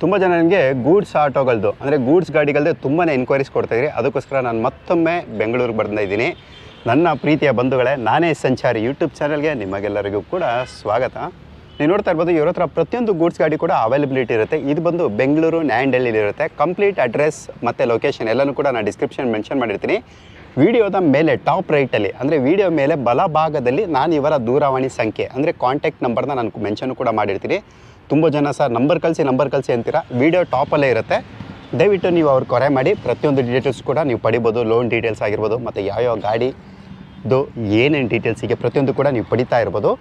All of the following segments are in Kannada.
ತುಂಬ ಜನ ನನಗೆ ಗೂಡ್ಸ್ ಆಟೋಗಳದ್ದು ಅಂದರೆ ಗೂಡ್ಸ್ ಗಾಡಿಗಳದ್ದು ತುಂಬಾ ಎನ್ಕ್ವೈರೀಸ್ ಕೊಡ್ತಾಯಿದ್ರಿ ಅದಕ್ಕೋಸ್ಕರ ನಾನು ಮತ್ತೊಮ್ಮೆ ಬೆಂಗಳೂರಿಗೆ ಬರ್ತಾ ಇದ್ದೀನಿ. ನನ್ನ ಪ್ರೀತಿಯ ಬಂಧುಗಳೇ, ನಾನೇ ಸಂಚಾರಿ ಯೂಟ್ಯೂಬ್ ಚಾನಲ್ಗೆ ನಿಮಗೆಲ್ಲರಿಗೂ ಕೂಡ ಸ್ವಾಗತ. ನೀವು ನೋಡ್ತಾ ಇರ್ಬೋದು, ಇವ್ರ ಹತ್ರ ಪ್ರತಿಯೊಂದು ಗೂಡ್ಸ್ ಗಾಡಿ ಕೂಡ ಅವೈಲಬಿಲಿಟಿ ಇರುತ್ತೆ. ಇದು ಬಂದು ಬೆಂಗಳೂರು ನ್ಯಾಂಡಲ್ಲಿರುತ್ತೆ ಕಂಪ್ಲೀಟ್ ಅಡ್ರೆಸ್ ಮತ್ತು ಲೊಕೇಶನ್ ಎಲ್ಲನೂ ಕೂಡ ನಾನು ಡಿಸ್ಕ್ರಿಪ್ಷನ್ ಮೆನ್ಷನ್ ಮಾಡಿರ್ತೀನಿ. ವಿಡಿಯೋದ ಮೇಲೆ ಟಾಪ್ ರೈಟಲ್ಲಿ ಅಂದರೆ ವಿಡಿಯೋ ಮೇಲೆ ಬಲಭಾಗದಲ್ಲಿ ನಾನು ಇವರ ದೂರವಾಣಿ ಸಂಖ್ಯೆ, ಅಂದರೆ ಕಾಂಟ್ಯಾಕ್ಟ್ ನಂಬರ್ನ ನಾನು ಮೆನ್ಷನ್ ಕೂಡ ಮಾಡಿರ್ತೀನಿ. ತುಂಬ ಜನ ಸರ್ ನಂಬರ್ ಕಳಿಸಿ ನಂಬರ್ ಕಳಿಸಿ ಅಂತೀರಾ? ವಿಡಿಯೋ ಟಾಪಲ್ಲೇ ಇರುತ್ತೆ. ದಯವಿಟ್ಟು ನೀವು ಅವ್ರು ಕೊರೆ ಮಾಡಿ, ಪ್ರತಿಯೊಂದು ಡೀಟೇಲ್ಸ್ ಕೂಡ ನೀವು ಪಡಿಬೋದು. ಲೋನ್ ಡೀಟೇಲ್ಸ್ ಆಗಿರ್ಬೋದು, ಮತ್ತು ಯಾವ್ಯಾವ ಗಾಡಿದು ಏನೇನು ಡೀಟೇಲ್ಸಿಗೆ ಪ್ರತಿಯೊಂದು ಕೂಡ ನೀವು ಪಡಿತಾ ಇರ್ಬೋದು.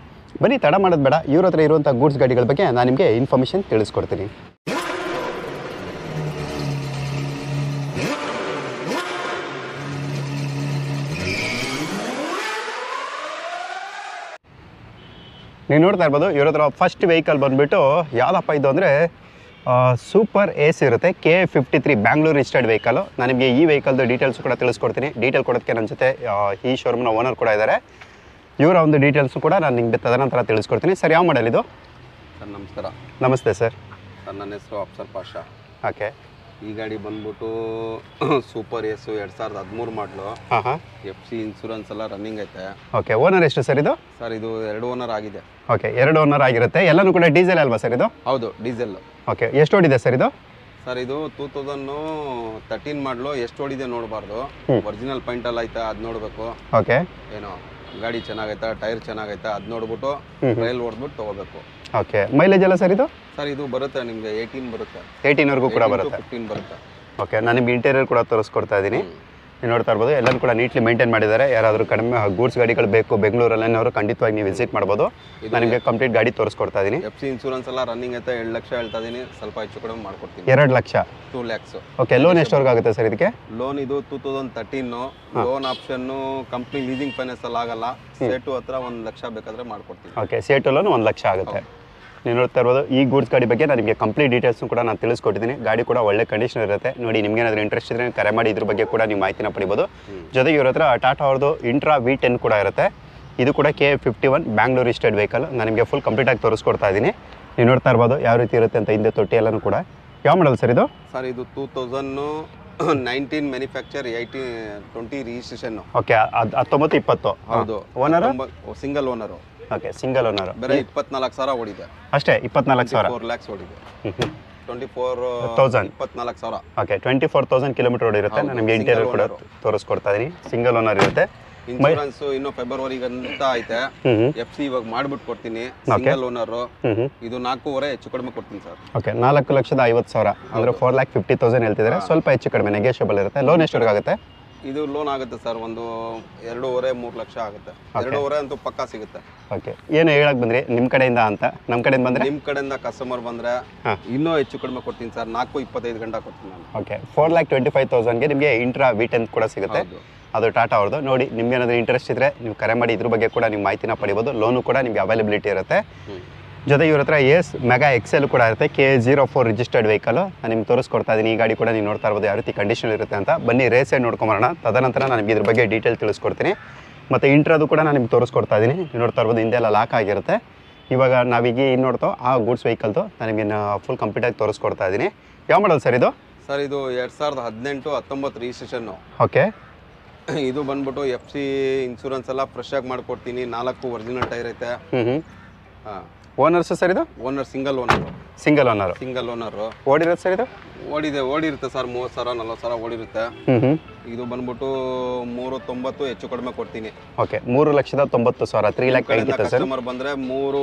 ಬನ್ನಿ, ತಡ ಮಾಡೋದು ಬೇಡ. ಇವ್ರ ಹತ್ರ ಇರುವಂಥ ಗೂಡ್ಸ್ ಗಾಡಿಗಳ ಬಗ್ಗೆ ನಾನು ನಿಮಗೆ ಇನ್ಫಾರ್ಮೇಷನ್ ತಿಳಿಸ್ಕೊಡ್ತೀನಿ. ನೀವು ನೋಡ್ತಾ ಇರ್ಬೋದು ಇವ್ರ ಹತ್ರ ಫಸ್ಟ್ ವೆಹಿಕಲ್ ಬಂದುಬಿಟ್ಟು ಯಾವುದಪ್ಪ ಇದು ಅಂದರೆ ಸೂಪರ್ ಏಸ್ ಇರುತ್ತೆ K fifty three Bangalore registered vehicle ನಾನು ನಿಮಗೆ ಈ ವೆಹಿಕಲ್ದು ಡೀಟೇಲ್ಸ್ ಕೂಡ ತಿಳಿಸ್ಕೊಡ್ತೀನಿ. ಡೀಟೇಲ್ ಕೊಡೋದಕ್ಕೆ ನನ್ನ ಜೊತೆ ಈ ಶೋರೂಮ್ನ ಓನರ್ ಕೂಡ ಇದ್ದಾರೆ ಇವರ ಒಂದು ಡೀಟೇಲ್ಸು ಕೂಡ ನಾನು ನಿಮಗೆ ತದನಂತರ ತಿಳಿಸ್ಕೊಡ್ತೀನಿ. ಸರ್ ಯಾವ ಮಾಡಲ್ ಇದು? ಸರ್ ನಮಸ್ಕಾರ. ನಮಸ್ತೆ ಸರ್ ಸರ್ ನನ್ನ ಹೆಸರು ಅಫ್ಸರ್ ಪಾಷಾ. ಓಕೆ ಈ ಗಾಡಿ ಬಂದ್ಬಿಟ್ಟು ಸೂಪರ್ ಎಸ್ ಎರಡು ಸಾವಿರದ ಹದಿಮೂರು ಮಾಡಲು. ಹಾಂ ಹಾಂ. ಎಫ್ ಸಿ ಇನ್ಸೂರೆನ್ಸ್ ಎಲ್ಲ ರನ್ನಿಂಗ್ ಐತೆ. ಓಕೆ ಓನರ್ ಎಷ್ಟು ಸರ್ ಇದು? ಸರ್ ಇದು ಎರಡು ಓನರ್ ಆಗಿದೆ. ಓಕೆ ಎರಡು ಓನರ್ ಆಗಿರುತ್ತೆ. ಎಲ್ಲನೂ ಕೂಡ ಡೀಸೆಲ್ ಅಲ್ವಾ ಸರ್ ಇದು? ಹೌದು ಡೀಸೆಲ್ ಓಕೆ ಎಷ್ಟು ಓಡಿದೆ ಸರ್ ಇದು? ಸರ್ ಇದು ಟೂ ತೌಸಂಡ್ ತರ್ಟೀನ್ ಮಾಡಲು. ಎಷ್ಟು ಓಡಿದೆ ನೋಡಬಾರ್ದು. ಒರಿಜಿನಲ್ ಪಾಯಿಂಟ್ ಎಲ್ಲ ಐತೆ ಅದು ನೋಡಬೇಕು. ಓಕೆ. ಏನೋ ಗಾಡಿ ಚೆನ್ನಾಗೈತಾ ಟೈರ್ ಚೆನ್ನಾಗೈತಾ ಅದು ನೋಡ್ಬಿಟ್ಟು ರೈಲ್ ಓಡ್ಬಿಟ್ಟು ಹೊಡೆದ್ಬಿಟ್ಟು ತೊಗೋಬೇಕು. ಓಕೆ ಮೈಲೇಜ್ ಎಲ್ಲ ಸರ್ ಇದು? ಸರ್ ಇದು ಬರುತ್ತೆ ನಿಮಗೆ ಏಯ್ಟೀನ್ ಬರುತ್ತೆ. ಏಯ್ಟೀನ್ವರೆಗೂ ಕೂಡ ಬರುತ್ತೆ. ಫಿಫ್ಟೀನ್ ಬರುತ್ತೆ. ಓಕೆ ನಾನು ನಿಮ್ಗೆ ಇಂಟೀರಿಯರ್ ಕೂಡ ತೋರಿಸ್ಕೊಡ್ತಾ ಇದ್ದೀನಿ. ನೀವು ನೋಡ್ತಾ ಇರ್ಬೋದು ಎಲ್ಲರೂ ಕೂಡ ನೀಟ್ಲಿ ಮೇಂಟೈನ್ ಮಾಡಿದ್ದಾರೆ. ಯಾರಾದರೂ ಕಡಿಮೆ ಗೂಡ್ಸ್ ಗಾಡಿಗಳು ಬೇಕು ಬೆಂಗಳೂರಲ್ಲಿನವರು ಖಂಡಿತವಾಗಿ ನೀವು ವಿಸಿಟ್ ಮಾಡ್ಬೋದು. ನನಗೆ ಕಂಪ್ಲೀಟ್ ಗಾಡಿ ತೋರಿಸ್ಕೊಡ್ತಾ ಇದ್ದೀನಿ. ಎಫ್ ಸಿ ಇನ್ಸೂರೆನ್ಸ್ ಎಲ್ಲ ರನ್ನಿಂಗ್ ಅಂತ ಎರಡು ಲಕ್ಷ ಹೇಳ್ತಾ ಇದೀನಿ ಸ್ವಲ್ಪ ಹೆಚ್ಚು ಕಡಿಮೆ ಮಾಡ್ಕೊಡ್ತೀನಿ. ಎರಡು lakh? Two lakhs okay loan ಎಷ್ಟವರೆಗೂ ಆಗುತ್ತೆ ಸರ್ ಇದಕ್ಕೆ? ಲೋನ್ ಇದು ಟೂ ತೌಸಂಡ್ ತರ್ಟೀನು ಲೋನ್ ಆಪ್ಷನ್ನು ಕಂಪ್ನಿ ಲೀಸಿಂಗ್ ಫೈನಾನ್ಸ್ ಅಲ್ಲಿ ಆಗಲ್ಲ. ಸೇಟು ಹತ್ರ ಒಂದು ಲಕ್ಷ ಬೇಕಾದ್ರೆ ಮಾಡ್ಕೊಡ್ತೀನಿ. ಓಕೆ ಸೇಟು ಲೋನ್ ಒಂದು ಲಕ್ಷ ಆಗುತ್ತೆ. ನೀವು ನೋಡ್ತಾ ಇರ್ಬೋದು. ಈ ಗೂಡ್ಸ್ ಗಾಡಿ ಬಗ್ಗೆ ನಾನು ನಿಮಗೆ ಕಂಪ್ಲೀಟ್ ಡೀಟೇಲ್ಸ್ ಕೂಡ ನಾನು ತಿಳಿಸ್ಕೊಟ್ಟಿದ್ದೀನಿ. ಗಾಡಿ ಕೂಡ ಒಳ್ಳೆ ಕಂಡೀಷನ್ ಇರುತ್ತೆ. ನೋಡಿ ನಿಮ್ಗೆ ಏನಾದರೂ ಇಂಟ್ರೆಸ್ಟ್ ಇದ್ರೆ ಕರೆ ಮಾಡಿ ಇದ್ರ ಬಗ್ಗೆ ಕೂಡ ನೀವು ಮಾಹಿತಿನ ಪಡಿಬೋದು. ಜೊತೆಗೆ ಇವ್ರ ಹತ್ರ ಟಾಟಾ ಅವ್ರದ್ದು ಇಂಟ್ರಾ ವಿ ಟೆನ್ ಕೂಡ ಇರುತ್ತೆ. ಇದು ಕೂಡ K fifty one Bangalore state vehicle ನಾನು ನಿಮಗೆ ಫುಲ್ ಕಂಪ್ಲೀಟಾಗಿ ತೋರಿಸ್ಕೊಡ್ತಾ ಇದ್ದೀನಿ. ನೀವು ನೋಡ್ತಾ ಇರ್ಬೋದು ಯಾವ ರೀತಿ ಇರುತ್ತೆ ಅಂತ ಹಿಂದೆ ತೊಟ್ಟಿ ಎಲ್ಲನೂ ಕೂಡ. ಯಾವ ಮಾಡಲ್ ಸರ್ ಇದು? ಸರ್ ಇದು two thousand nineteen manufacture eighty twenty registration okay ಹತ್ತೊಂಬತ್ತು ಇಪ್ಪತ್ತು. ಹೌದು. Owner single owner okay single owner ಬೇರೆ ಇಪ್ಪತ್ನಾಲ್ಕು ಸಾವಿರ ಓಡಿದೆ. ಅಷ್ಟೇ ಇಪ್ಪತ್ನಾಲ್ಕು ಸಾವಿರ. ಫೋರ್ ಲ್ಯಾಕ್ಸ್ ಓಡಿದೆ. ಟ್ವೆಂಟಿ ಫೋರ್ ತೌಸಂಡ್ ಇಪ್ಪತ್ನಾಲ್ಕು ಸಾವಿರ. Okay twenty four thousand kilometre ಓಡಿರುತ್ತೆ ನಿಮಗೆ ಇಂಟೀರಿಯರ್ ಕೂಡ ತೋರಿಸ್ಕೊಡ್ತಾ ಇದ್ದೀನಿ ಸಿಂಗಲ್ ಓನರ್ ಇರುತ್ತೆ. ಇನ್ಶೂರೆನ್ಸ್ ಇನ್ನು ಫೆಬ್ರವರಿಗೆ ಅಂತ ಐತೆ. ಎಫ್ ಸಿ ಇವಾಗ ಮಾಡ್ಬಿಟ್ಟು ಕೊಡ್ತೀನಿ. ಸಿಂಗಲ್ ಓನರ್ ಇದು ನಾಲ್ಕೂವರೆ ಹೆಚ್ಚು ಕಡಿಮೆ ಕೊಡ್ತೀನಿ ಸರ್. ಓಕೆ ನಾಲ್ಕು ಲಕ್ಷದ ಐವತ್ತು ಸಾವಿರ. ಅಂದ್ರೆ ಫೋರ್ ಲ್ಯಾಕ್ ಫಿಫ್ಟಿ ತೌಸಂಡ್ ಹೇಳ್ತಿದ್ದಾರೆ. ಸ್ವಲ್ಪ ಹೆಚ್ಚು ಕಡಿಮೆ ನೆಗೆಷಿಯಬಲ್ ಇರುತ್ತೆ. ಲೋನ್ ಎಷ್ಟು ಆಗುತ್ತೆ? ಇದು ಲೋನ್ ಆಗುತ್ತೆ ಸರ್ ಒಂದು ಎರಡೂವರೆ ಮೂರು ಲಕ್ಷ ಆಗುತ್ತೆ. ಎರಡೂವರೆ ಅಂತೂ ಪಕ್ಕಾ ಸಿಗುತ್ತೆ. ಓಕೆ ಏನು ಹೇಳಕ್ ಬಂದ್ರಿ? ನಿಮ್ಮ ಕಡೆಯಿಂದ ಅಂತ. ನಮ್ಮ ಕಡೆಯಿಂದ ಬಂದ್ರೆ? ನಿಮ್ಮ ಕಡೆಯಿಂದ ಕಸ್ಟಮರ್ ಬಂದ್ರೆ. ಇನ್ನೂ ಹೆಚ್ಚು ಕಡಿಮೆ ಕೊಡ್ತೀನಿ ಸರ್ ನಾಲ್ಕು ಇಪ್ಪತ್ತೈದು ಗಂಟೆ ಕೊಡ್ತೀನಿ ನಾನು. Okay four lakh twenty five ತೌಸಂಡ್ಗೆ ನಿಮಗೆ ಇಂಟ್ರಾ ವಿ ಟೆನ್ ಕೂಡ ಸಿಗುತ್ತೆ. ಅದು ಟಾಟಾ ಅವ್ರದ್ದು ನೋಡಿ ನಿಮ್ಗೆ ಏನಾದರೂ ಇಂಟ್ರೆಸ್ಟ್ ಇದ್ದರೆ ನೀವು ಕರೆ ಮಾಡಿ ಇದ್ರ ಬಗ್ಗೆ ಕೂಡ ನೀವು ಮಾಹಿತಿನ ಪಡಿಬೋದು. ಲೋನು ಕೂಡ ನಿಮಗೆ ಅವೈಲಬಿಲಿಟಿ ಇರುತ್ತೆ. ಜೊತೆ ಇವ್ರ ಹತ್ರ ಎಸ್ ಮೆಗಾ ಎಕ್ಸೆಲ್ ಕೂಡ ಇರುತ್ತೆ. K zero four registered vehicle ನಾನು ನಿಮ್ಗೆ ತೋರಿಸ್ಕೊಡ್ತಾ ಇದ್ದೀನಿ ಈ ಗಾಡಿ ಕೂಡ ನೀವು ನೋಡ್ತಾ ಇರ್ಬೋದು ಯಾವ ರೀತಿ ಕಂಡೀಷನ್ ಇರುತ್ತೆ ಅಂತ. ಬನ್ನಿ ರೇಸ್ ಸೈಡ್ ನೋಡ್ಕೊಂಬರೋಣ. ತದನಂತರ ನಾನು ನಿಮಗೆ ಇದ್ರ ಬಗ್ಗೆ ಡೀಟೇಲ್ ತಿಳಿಸ್ಕೊಡ್ತೀನಿ. ಮತ್ತು ಇಂಟ್ರದು ಕೂಡ ನಾನು ನಿಮ್ಗೆ ತೋರಿಸ್ಕೊಡ್ತಾ ಇದ್ದೀನಿ ನೀವು ನೋಡ್ತಾ ಇರ್ಬೋದು ಹಿಂದೆಲ್ಲ ಲಾಕ್ ಆಗಿರುತ್ತೆ. ಇವಾಗ ನಾವೀಗ ಏನು ನೋಡ್ತೋ ಆ ಗೂಡ್ಸ್ ವೆಹಿಕಲ್ದು ನಾನು ನಿಮಗೆ ಫುಲ್ ಕಂಪ್ಲೀಟಾಗಿ ತೋರಿಸ್ಕೊಡ್ತಾ ಇದ್ದೀನಿ ಯಾವ ಮಾಡಲ್ ಸರ್ ಇದು? ಸರ್ ಇದು ಎರಡು ಸಾವಿರದ ಹದಿನೆಂಟು ಹತ್ತೊಂಬತ್ತು ರಿಜಿಸ್ಟ್ರೇಷನ್ನು ಓಕೆ. ಇದು ಬಂದ್ಬಿಟ್ಟು ಎಫ್ ಸಿ ಇನ್ಶೂರೆನ್ಸ್ ಎಲ್ಲ ಫ್ರೆಶ್ ಆಗಿ ಮಾಡ್ಕೊಡ್ತೀನಿ. ನಾಲ್ಕು ಒರಿಜಿನಲ್ ಟೈರ್ ಐತೆ. ಹ್ಞೂ ಹ್ಞೂ ಹಾಂ. ಓನರ್ಸ್ ಸರ್ ಇದು? Owner single owner single owner single owner ಓಡಿರೋದು sir ಇದು? ಓಡಿದೆ ಓಡಿರುತ್ತೆ ಸರ್ ಮೂವತ್ತು ಸಾವಿರ ನಲ್ವತ್ತು ಸಾವಿರ ಓಡಿರುತ್ತೆ. ಹ್ಞೂ ಹ್ಞೂ ಇದು ಬಂದ್ಬಿಟ್ಟು ಮೂರು ತೊಂಬತ್ತು ಹೆಚ್ಚು ಕಡಿಮೆ ಕೊಡ್ತೀನಿ. ಓಕೆ ಮೂರು ಲಕ್ಷದ ತೊಂಬತ್ತು ಸಾವಿರ ತ್ರೀ ಲ್ಯಾಕ್ ಕಸ್ಟಮರ್ ಬಂದ್ರೆ ಮೂರು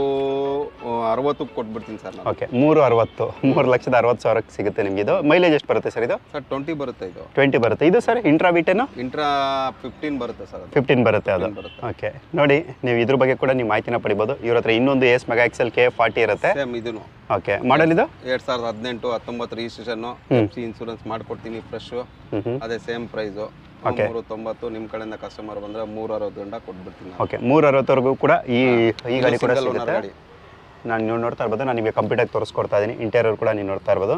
ಅರವತ್ತು ಕೊಟ್ಬಿಡ್ತೀನಿ ಸರ್ ನಾನು. ಓಕೆ ಮೂರು ಅರವತ್ತು ಮೂರು ಲಕ್ಷದ ಅರವತ್ತು ಸಾವಿರಕ್ಕೆ ಸಿಗುತ್ತೆ ನಿಮಗೆ ಇದು. ಮೈಲೇಜ್ ಎಷ್ಟು ಬರುತ್ತೆ ಸರ್ ಇದು? ಸರ್ ಟ್ವೆಂಟಿ ಬರುತ್ತೆ ಇದು. ಟ್ವೆಂಟಿ ಬರುತ್ತೆ. ಇದು ಸರ್ ಇಂಟ್ರಾ ಬಿಟೇನು ಇಂಟ್ರಾ ಫಿಫ್ಟೀನ್ ಬರುತ್ತೆ ಸರ್ ಫಿಫ್ಟೀನ್ ಬರುತ್ತೆ ಅದು. 15 ಬರುತ್ತೆ. ಓಕೆ ನೋಡಿ ನೀವು ಇದ್ರ ಬಗ್ಗೆ ಕೂಡ ನೀವು ಮಾಹಿತಿನ ಪಡಿಬೋದು. ಇವ್ರ ಹತ್ರ ಇನ್ನೊಂದು S mega excel K forty ಇರುತ್ತೆ. ಸೇಮ್ ಇದನ್ನು ಓಕೆ ಮಾಡಲ್ ಇದು? ಎರಡ್ ಸಾವಿರದ ಹದಿನೆಂಟು ಹತ್ತೊಂಬತ್ತು ರಿಜಿಸ್ಟ್ರೇಷನ್ ಎಫ್ ಸಿ ಇನ್ಸೂರೆನ್ಸ್ ಮಾಡ್ಕೊಡ್ತೀನಿ ಫ್ರೆಶ್ ಅದೇ ಸೇಮ್ ಪ್ರೈಸು ಮೂರು ತೊಂಬತ್ತು ನಿಮ್ಮ ಕಡೆಯಿಂದ ಕಸ್ಟಮರ್ ಬಂದ್ರೆ ಮೂರು ಅರವತ್ತು ಗಂಟೆ ಕೊಟ್ಬಿಡ್ತೀನಿ. ಓಕೆ ಮೂರು ಅರವತ್ತವರೆಗೂ ಕೂಡ ಈ ಈ ಗಾಡಿ ಕೂಡ ಸಿಗುತ್ತೆ. ನಾನು ನೀವು ನೋಡ್ತಾ ಇರ್ಬೋದು ನಾನು ನಿಮಗೆ ಕಂಪ್ಲೀಟಾಗಿ ತೋರಿಸ್ಕೊಡ್ತಾ ಇದ್ದೀನಿ. ಇಂಟೀರಿಯರ್ ಕೂಡ ನೀವು ನೋಡ್ತಾ ಇರ್ಬೋದು.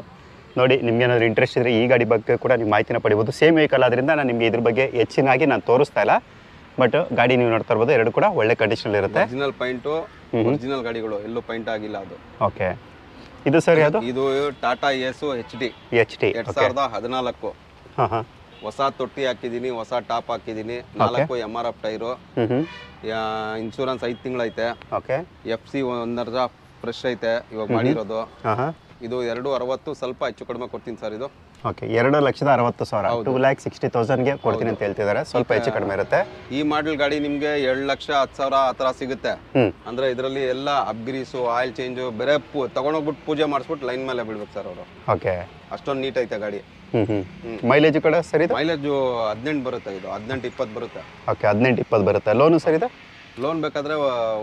ನೋಡಿ ನಿಮ್ಗೆ ಏನಾದರೂ ಇಂಟ್ರೆಸ್ಟ್ ಇದ್ದರೆ ಈ ಗಾಡಿ ಬಗ್ಗೆ ಕೂಡ ನೀವು ಮಾಹಿತಿನ ಪಡಿಬೋದು. ಸೇಮ್ ವೆಹಿಕಲ್ ಆದ್ರಿಂದ ನಾನು ನಿಮಗೆ ಇದ್ರ ಬಗ್ಗೆ ಹೆಚ್ಚಿನಾಗಿ ನಾನು ತೋರಿಸ್ತಾ ಇಲ್ಲ. ಬಟ್ ಗಾಡಿ ನೀವು ನೋಡ್ತಾ ಇರ್ಬೋದು ಎರಡು ಕೂಡ ಒಳ್ಳೆ ಕಂಡೀಷನ್ ಇರುತ್ತೆ. ಒರಿಜಿನಲ್ ಪಾಯಿಂಟು ಒರಿಜಿನಲ್ ಗಾಡಿಗಳು ಎಲ್ಲೂ ಪಾಯಿಂಟ್ ಆಗಿಲ್ಲ ಅದು. ಓಕೆ ಇದು ಸರ್ ಅದು ಇದು Tata S H D. H D ಎರಡ್ ಸಾವಿರದ ಹದಿನಾಲ್ಕು. ಹೊಸ ತೊಟ್ಟಿ ಹಾಕಿದೀನಿ ಹೊಸ ಟಾಪ್ ಹಾಕಿದೀನಿ ನಾಲ್ಕು M R F tyre. Insurance ಐದು ತಿಂಗಳೈತೆ. ಎಫ್ ಸಿ ಒಂದರ್ಜ ಫ್ರೆಶ್ ಐತೆ ಇವಾಗ ಮಾಡಿರೋದು. ಇದು ಎರಡು ಅರವತ್ತು ಸ್ವಲ್ಪ ಹೆಚ್ಚು ಕಡಿಮೆ ಕೊಡ್ತೀನಿ ಸರ್ ಇದು. ಓಕೆ ಎರಡು ಲಕ್ಷದ ಅರವತ್ತು ಸಾವಿರ. ಟೂ ಲ್ಯಾಕ್ ಸಿಕ್ಸ್ಟಿ ತೌಸಂಡ್ಗೆ ಕೊಡ್ತೀನಿ ಅಂತ ಹೇಳ್ತಿದ್ದಾರೆ. ಸ್ವಲ್ಪ ಹೆಚ್ಚು ಕಡಿಮೆ ಇರುತ್ತೆ. ಈ ಮಾಡೆಲ್ ಗಾಡಿ ನಿಮಗೆ ಎರಡು ಲಕ್ಷ ಹತ್ತು ಸಾವಿರ ಆ ಥರ ಸಿಗುತ್ತೆ. ಅಂದರೆ ಇದರಲ್ಲಿ ಎಲ್ಲ ಅಬ್ಗ್ರೀಸು ಆಯಿಲ್ ಚೇಂಜು ಬೇರೆ ಪೂ ತಗೊಂಡೋಗ್ಬಿಟ್ಟು ಪೂಜೆ ಮಾಡಿಸ್ಬಿಟ್ಟು ಲೈನ್ ಮೇಲೆ ಬಿಡ್ಬೇಕು ಸರ್ ಅವರು. ಓಕೆ ಅಷ್ಟೊಂದು ನೀಟ್ ಐತೆ ಗಾಡಿ. ಮೈಲೇಜ್ ಕೂಡ ಸರಿ ಮೈಲೇಜು ಹದಿನೆಂಟು ಬರುತ್ತೆ ಇದು ಹದಿನೆಂಟು ಇಪ್ಪತ್ತು ಬರುತ್ತೆ. ಓಕೆ ಹದಿನೆಂಟು ಇಪ್ಪತ್ತು ಬರುತ್ತೆ. ಲೋನು ಸರಿ ಇದು? ಲೋನ್ ಬೇಕಾದ್ರೆ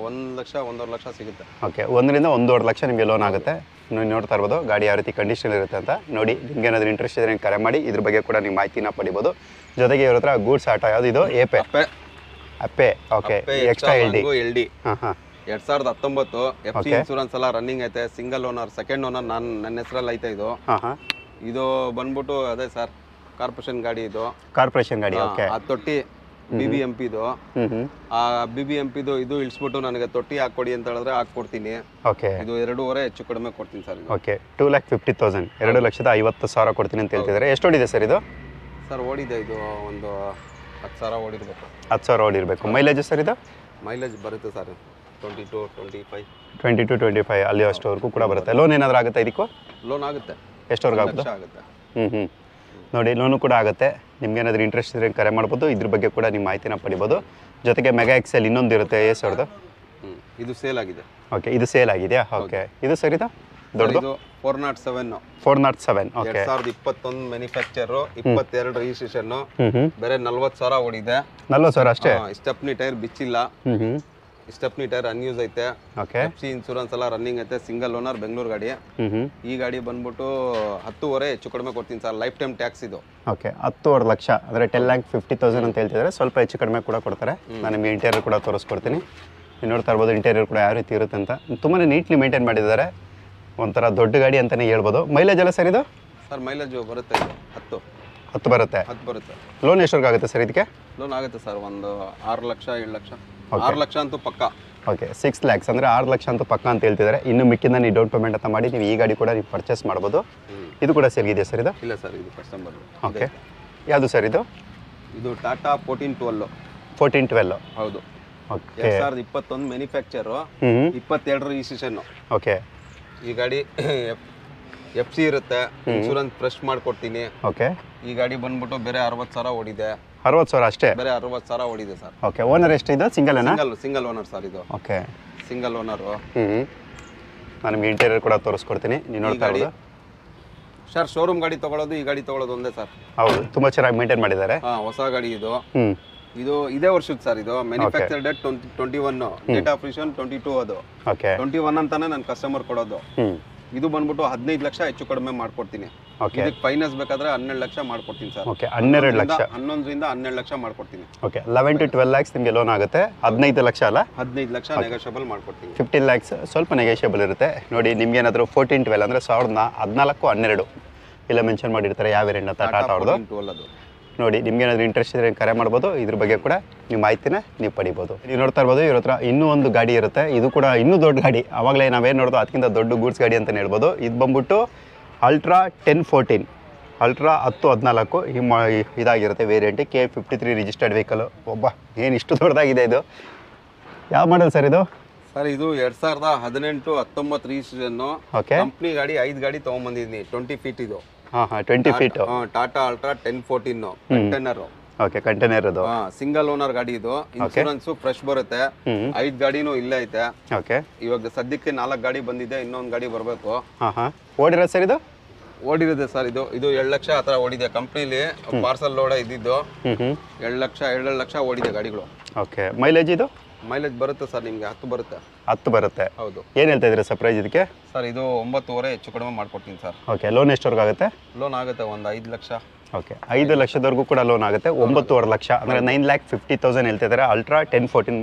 ಒಂದು ಲಕ್ಷ ಒಂದೂವರೆ ಲಕ್ಷ ಸಿಗುತ್ತೆ. ಓಕೆ ಒಂದರಿಂದ ಒಂದೂವರೆ ಲಕ್ಷ ನಿಮಗೆ ಲೋನ್ ಆಗುತ್ತೆ. ನೀವು ನೋಡ್ತಾ ಇರ್ಬೋದು ಗಾಡಿ ಯಾವ ರೀತಿ ಕಂಡೀಷನ್ ಇರುತ್ತೆ ಅಂತ. ನೋಡಿ ನಿಮ್ಗೆ ಏನಾದರೂ ಇಂಟ್ರೆಸ್ಟ್ ಇದ್ರೆ ಕರೆ ಮಾಡಿ ಇದ್ರ ಬಗ್ಗೆ ಕೂಡ ನೀವು ಮಾಹಿತಿನ ಪಡಿಬೋದು. ಜೊತೆಗೆ ಇವ್ರ ಹತ್ರ ಗೂಡ್ಸ್ ಆಟ ಯಾವುದು ಇದು? A Ape. Ape okay extra L D L D ಹಾಂ ಹಾಂ. ಎರಡ್ ಸಾವಿರದ ಹತ್ತೊಂಬತ್ತು ಎಫ್ ಸಿ. ಇನ್ಸೂರೆನ್ಸ್ ಎಲ್ಲ ರನ್ನಿಂಗ್ ಐತೆ ಸಿಂಗಲ್ ಓನರ್ ಸೆಕೆಂಡ್ ಓನರ್ ನಾನು ನನ್ನ ಹೆಸರಲ್ಲಿ ಐತೆ ಇದು. ಇದು ಬಂದ್ಬಿಟ್ಟು ಅದೇ ಸರ್ ಕಾರ್ಪೊರೇಷನ್ ಗಾಡಿ ಇದು. ಕಾರ್ಪೊರೇಷನ್ ಗಾಡಿ ಓಕೆ ಆ ತೊಟ್ಟಿ ಬಿ ಬಿ ಎಂ ಪಿದು ಆ ಬಿ ಬಿ ಎಂ ಪಿದು ಇದು ಇಳಿಸ್ಬಿಟ್ಟು ನನಗೆ ತೊಟ್ಟಿ ಹಾಕೊಡಿ ಅಂತ ಹೇಳಿದ್ರೆ ಹಾಕ್ಕೊಡ್ತೀನಿ. ಓಕೆ. ಇದು ಎರಡೂವರೆ ಹೆಚ್ಚು ಕಡಿಮೆ ಕೊಡ್ತೀನಿ sir okay. Two lakh fifty thousand. ಎರಡು ಲಕ್ಷದ ಐವತ್ತು ಸಾವಿರ ಕೊಡ್ತೀನಿ ಅಂತ ಹೇಳ್ತಿದ್ದಾರೆ. ಎಷ್ಟು ಓಡಿದೆ ಸರ್ ಇದು? ಸರ್ ಓಡಿದೆ ಇದು ಒಂದು ಹತ್ತು ಸಾವಿರ ಓಡಿರಬೇಕು. ಹತ್ತು ಸಾವಿರ ಓಡಿರಬೇಕು. ಮೈಲೇಜ್ ಸರ್ ಇದು? ಮೈಲೇಜ್ ಬರುತ್ತೆ sir. Twenty to twenty five. Twenty to twenty five. ಅಲ್ಲಿ ಅಷ್ಟವರೆಗೂ ಕೂಡ ಬರುತ್ತೆ. ಲೋನ್ ಏನಾದರೂ ಆಗುತ್ತೆ ಇದಕ್ಕೂ? ಲೋನ್ ಆಗುತ್ತೆ. ಎಷ್ಟವರೆಗೂ ಆಗುತ್ತೆ? ಆಗುತ್ತೆ. ಹ್ಞೂ ಹ್ಞೂ ನೋಡಿ ಲೋನು ಕೂಡ ಆಗುತ್ತೆ. ನಿಮ್ಗೆ ಏನಾದರೂ ಇಂಟ್ರೆಸ್ಟ್ ಇದ್ರೆ ಕರೆ ಮಾಡ್ಬೋದು ಇದ್ರ ಬಗ್ಗೆ ಕೂಡ ನಿಮ್ಮ ಮಾಹಿತಿನ ಪಡಿಬೋದು. ಜೊತೆಗೆ ಮೆಗಾ ಎಕ್ಸೆಲ್ ಇನ್ನೊಂದು ಇರುತ್ತೆ ಎ ಸಾವಿರದ. ಇದು ಸೇಲ್ ಆಗಿದೆ. ಓಕೆ ಇದು ಸೇಲ್ ಆಗಿದೆಯಾ? ಓಕೆ ಇದು ಸರ್ ಇದು? ದೊಡ್ಡದು? Four naught seven four naught seven okay ಸಾವಿರದ ಇಪ್ಪತ್ತೊಂದು ಮ್ಯಾನುಫ್ಯಾಕ್ಚರ್ ಇಪ್ಪತ್ತೆರಡು ರಿಜಿಸ್ಟ್ರೇಷನ್ ಬೇರೆ ನಲ್ವತ್ತು ಸಾವಿರ ಓಡಿದೆ. ನಲ್ವತ್ತು ಸಾವಿರ ಅಷ್ಟೇ? ಸ್ಟೆಪ್ನಿ ಟೈರ್ ಬಿಚ್ಚಿಲ್ಲ. ಹ್ಞೂ ನೀ ಸ್ಟೆಪ್ನಿ ಟೈರ್ ಅನ್ಯೂಸ್ ಐತೆ. ಓಕೆ ಎಫ್ ಸಿ ಇನ್ಸೂರೆನ್ಸ್ ಎಲ್ಲ ರನ್ನಿಂಗ್ ಐತೆ ಸಿಂಗಲ್ ಓನರ್ ಬೆಂಗಳೂರು ಗಾಡಿ. ಈ ಗಾಡಿ ಬಂದ್ಬಿಟ್ಟು ಹತ್ತುವರೆ ಹೆಚ್ಚು ಕಡಿಮೆ ಕೊಡ್ತೀನಿ ಸರ್ ಲೈಫ್ ಟೈಮ್ ಟ್ಯಾಕ್ಸ್ ಇದು. ಓಕೆ ಹತ್ತುವರೆ ಲಕ್ಷ ಅಂದರೆ ಟೆನ್ ಲ್ಯಾಕ್ ಫಿಫ್ಟಿ ತೌಸಂಡ್ ಅಂತ ಹೇಳ್ತಿದ್ದಾರೆ ಸ್ವಲ್ಪ ಹೆಚ್ಚು ಕಡಿಮೆ ಕೂಡ ಕೊಡ್ತಾರೆ. ನಾನು ನಿಮಗೆ ಇಂಟೀರಿಯರ್ ಕೂಡ ತೋರಿಸ್ಕೊಡ್ತೀನಿ. ನೀವು ನೋಡ್ತಾ ಇರ್ಬೋದು ಇಂಟೀರಿಯರ್ ಕೂಡ ಯಾವ ರೀತಿ ಇರುತ್ತೆ ಅಂತ. ತುಂಬಾ ನೀಟ್ಲಿ ಮೇಂಟೈನ್ ಮಾಡಿದ್ದಾರೆ. ಒಂಥರ ದೊಡ್ಡ ಗಾಡಿ ಅಂತಲೇ ಹೇಳ್ಬೋದು. ಮೈಲೇಜ್ ಎಲ್ಲ ಸರ್ ಇದು? ಸರ್ ಮೈಲೇಜ್ ಬರುತ್ತೆ ಹತ್ತು. ಹತ್ತು ಬರುತ್ತೆ. ಹತ್ತು ಬರುತ್ತೆ. ಲೋನ್ ಎಷ್ಟು ಆಗುತ್ತೆ ಸರ್ ಇದಕ್ಕೆ? ಲೋನ್ ಆಗುತ್ತೆ ಸರ್ ಒಂದು ಆರು ಲಕ್ಷ ಏಳು ಲಕ್ಷ. ಆರು ಲಕ್ಷ ಅಂತೂ ಪಕ್ಕ. ಓಕೆ ಸಿಕ್ಸ್ ಲ್ಯಾಕ್ಸ್ ಅಂದರೆ ಆರು ಲಕ್ಷ ಅಂತೂ ಪಕ್ಕ ಅಂತ ಹೇಳ್ತಿದ್ದಾರೆ ಇನ್ನು ಮಿಕ್ಕಿಂದ ನೀವು ಡೌನ್ ಪೇಮೆಂಟ್ ಅಂತ ಮಾಡಿ ನೀವು ಈ ಗಾಡಿ ಕೂಡ ನೀವು ಪರ್ಚೇಸ್ ಮಾಡ್ಬೋದು. ಇದು ಕೂಡ ಸೇಲ್ಗಿದೆ ಸರ್ ಇದು? ಇಲ್ಲ ಸರ್ ಇದು ಕಸ್ಟಮರ್ ಓಕೆ ಯಾವುದು ಸರ್ ಇದು? ಇದು Tata fourteen twelve fourteen twelve ಹೌದು. ಓಕೆ ಎರಡು ಸಾವಿರದ ಇಪ್ಪತ್ತೊಂದು ಮ್ಯಾನುಫ್ಯಾಕ್ಚರು ಇಪ್ಪತ್ತೆರಡರ ಇಪ್ಪತ್ತೆರಡು ರಿಜಿಸ್ಟ್ರೇಷನ್ನು ಓಕೆ ಈ ಗಾಡಿ ಎಫ್ ಸಿ ಇರುತ್ತೆ. ಇನ್ಶೂರೆನ್ಸ್ ಫ್ರೆಶ್ ಮಾಡಿಕೊಡ್ತೀನಿ. ಓಕೆ ಈ ಗಾಡಿ ಬಂದ್ಬಿಟ್ಟು ಬೇರೆ ಅರವತ್ತು ಸಾವಿರ ಓಡಿದೆ. ಅರವತ್ತು ಸಾವಿರ ಅಷ್ಟೇ? ಬೇರೆ ಅರವತ್ತು ಸಾವಿರ ಓಡಿದೆ ಸರ್. ಓಕೆ ಓನರ್ ಎಷ್ಟು ಇದೆ? ಸಿಂಗಲ್ ಏನಾ ಸಿಂಗಲ್ ಸಿಂಗಲ್ ಓನರ್ ಸರ್ ಇದು. ಓಕೆ ಸಿಂಗಲ್ ಓನರು ಹ್ಞೂ ನಾನು ನಿಮ್ಗೆ ಇಂಟೀರಿಯರ್ ಕೂಡ ತೋರಿಸ್ಕೊಡ್ತೀನಿ. ನೀವು ನೋಡ್ತಾ ಗಾಡಿ- ಇರೋದು. ಸರ್ ಶೋರೂಮ್ ಗಾಡಿ ತಗೊಳ್ಳೋದು ಈ ಗಾಡಿ ತಗೊಳ್ಳೋದು ಒಂದೇ ಸರ್. ಹೌದು ತುಂಬ ಚೆನ್ನಾಗಿ ಮೇಂಟೈನ್ ಮಾಡಿದ್ದಾರೆ. ಹಾ ಹೊಸ ಗಾಡಿ ಇದು. ಹ್ಞೂ ಇದು ಇದೇ ವರ್ಷದ ಸರ್ ಇದು. Manufacture date twenty twenty one date of ರಿಷನ್ twenty two ಅದು. ಓಕೆ ಟ್ವೆಂಟಿ ಒನ್ ಅಂತಾನೆ ನನ್ನ ಕಸ್ಟಮರ್ ಕೊಡೋದು. ಹ್ಞೂ ಇದು ಬಂದ್ಬಿಟ್ಟು ಹದಿನೈದು ಲಕ್ಷ ಹೆಚ್ಚು ಕಡಿಮೆ ಮಾಡ್ಕೊಡ್ತೀನಿ. ಓಕೆ. ಇದಕ್ಕೆ ಫೈನಾನ್ಸ್ ಬೇಕಾದ್ರೆ ಹನ್ನೆರಡು ಲಕ್ಷ ಮಾಡ್ಕೊಡ್ತೀನಿ ಸರ್. ಓಕೆ ಹನ್ನೆರಡು ಲಕ್ಷ. ಹನ್ನೊಂದರಿಂದ ಹನ್ನೆರಡು ಲಕ್ಷ ಮಾಡ್ಕೊಡ್ತೀನಿ. Okay eleven to twelve lakhs ನಿಮಗೆ ಲೋನ್ ಆಗುತ್ತೆ. ಹದಿನೈದು ಲಕ್ಷ ಅಲ್ಲ? ಹದಿನೈದು ಲಕ್ಷ ನೆಗೋಷಿಯಬಲ್ ಮಾಡ್ಕೊಡ್ತೀನಿ. ಫಿಫ್ಟೀನ್ ಲ್ಯಾಕ್ಸ್ ಸ್ವಲ್ಪ ನೆಗೋಷಿಯಬಲ್ ಇರುತ್ತೆ. ನೋಡಿ ನಿಮ್ಗೇನಾದರೂ ಫೋರ್ಟೀನ್ ಟ್ವೆಲ್ ಅಂದರೆ ಸಾವಿರದ ಹದಿನಾಲ್ಕು ಹನ್ನೆರಡು. ಇಲ್ಲ ಮೆನ್ಷನ್ ಮಾಡಿರ್ತಾರೆ ಯಾವ ವೇರಿಯಂಟ್ ಅಂತ ಟಾಟಾ ಅವ್ರದ್ದು. ನೋಡಿ ನಿಮ್ಗೆ ಏನಾದರೂ ಇಂಟ್ರೆಸ್ಟ್ ಇದ್ರೆ ಕರೆ ಮಾಡ್ಬೋದು. ಇದ್ರ ಬಗ್ಗೆ ಕೂಡ ನೀವು ಮಾಹಿತಿನ ನೀವು ಪಡಿಬೋದು. ನೀವು ನೋಡ್ತಾ ಇರ್ಬೋದು ಇವ್ರ ಹತ್ರ ಇನ್ನೂ ಒಂದು ಗಾಡಿ ಇರುತ್ತೆ. ಇದು ಕೂಡ ಇನ್ನೂ ದೊಡ್ಡ ಗಾಡಿ. ಆವಾಗಲೇ ನಾವೇನು ನೋಡೋದು ಅದಕ್ಕಿಂತ ದೊಡ್ಡ ಗೂಡ್ಸ್ ಗಾಡಿ ಅಂತಲೇ ಹೇಳ್ಬೋದು. ಇದು ಬಂದ್ಬಿಟ್ಟು ಅಲ್ಟ್ರಾ ಟೆನ್ ಫೋರ್ಟೀನ್ ಅಲ್ಟ್ರಾ ಹತ್ತು ಹದಿನಾಲ್ಕು ಈ ಮ ಇದಾಗಿರುತ್ತೆ variant K fifty three registered vehicle ಒಬ್ಬ ಏನು ಇಷ್ಟು ದೊಡ್ಡದಾಗಿದೆ ಇದು? ಯಾವ ಮಾಡಲ್ ಸರ್ ಇದು? ಸರ್ ಇದು ಎರಡ್ ಸಾವಿರದ ಹದಿನೆಂಟು ಹತ್ತೊಂಬತ್ತು ರಿಜಿಸ್ಟ್ರೇಷನ್ ಓಕೆ ಕಂಪ್ನಿ ಗಾಡಿ ಐದು ಗಾಡಿ ತೊಗೊಂಬಂದಿದ್ದೀನಿ. ಟ್ವೆಂಟಿ ಫೀಟ್ ಇದು. ಹಾಂ ಹಾಂ twenty feet Tata ultra ten fourteen container okay container ಅದು. ಸಿಂಗಲ್ ಓನರ್ ಗಾಡಿ ಇದು. ಇನ್ಶೂರೆನ್ಸ್ ಫ್ರೆಶ್ ಬರುತ್ತೆ. ಐದು ಗಾಡಿನೂ ಇಲ್ಲ ಐತೆ. ಓಕೆ ಇವಾಗ ಸದ್ಯಕ್ಕೆ ನಾಲ್ಕು ಗಾಡಿ ಬಂದಿದೆ ಇನ್ನೊಂದು ಗಾಡಿ ಬರಬೇಕು. ಹಾಂ ಹಾಂ. ಓಡಿರೋದು ಸರ್ ಇದು? ಓಡಿರುತ್ತೆ ಸರ್. ಇದು ಇದು ಎರಡು ಲಕ್ಷ ಆ ಥರ ಓಡಿದೆ. ಕಂಪ್ನಿಲಿ ಪಾರ್ಸಲ್ ಲೋಡ ಇದ್ದಿದ್ದು ಎರಡು ಲಕ್ಷ ಎರಡು ಲಕ್ಷ ಓಡಿದೆ ಗಾಡಿಗಳು. ಓಕೆ ಮೈಲೇಜ್ ಇದು? ಮೈಲೇಜ್ ಬರುತ್ತೆ ಸರ್ ನಿಮಗೆ ಹತ್ತು ಬರುತ್ತೆ. ಹತ್ತು ಬರುತ್ತೆ. ಹೌದು. ಏನು ಹೇಳ್ತಾ ಇದ್ದೀರಾ ಸರ್ ಪ್ರೈಸ್ ಇದಕ್ಕೆ? ಸರ್ ಇದು ಒಂಬತ್ತುವರೆ ಹೆಚ್ಚು ಕಡಿಮೆ ಮಾಡ್ಕೊಡ್ತೀನಿ ಸರ್. ಓಕೆ ಲೋನ್ ಎಷ್ಟವರೆಗೂ ಆಗುತ್ತೆ? ಲೋನ್ ಆಗುತ್ತೆ ಒಂದು ಐದು ಲಕ್ಷ. ಓಕೆ ಐದು ಲಕ್ಷದವರೆಗೂ ಕೂಡ ಲೋನ್ ಆಗುತ್ತೆ. ಒಂಬತ್ತುವರೆ ಲಕ್ಷ. ಅಂದ್ರೆ ನೈನ್ ಲ್ಯಾಕ್ ಫಿಫ್ಟಿ ತೌಸಂಡ್ ಹೇಳ್ತಾ ಇದ್ದಾರೆ. Ultra ten fourteen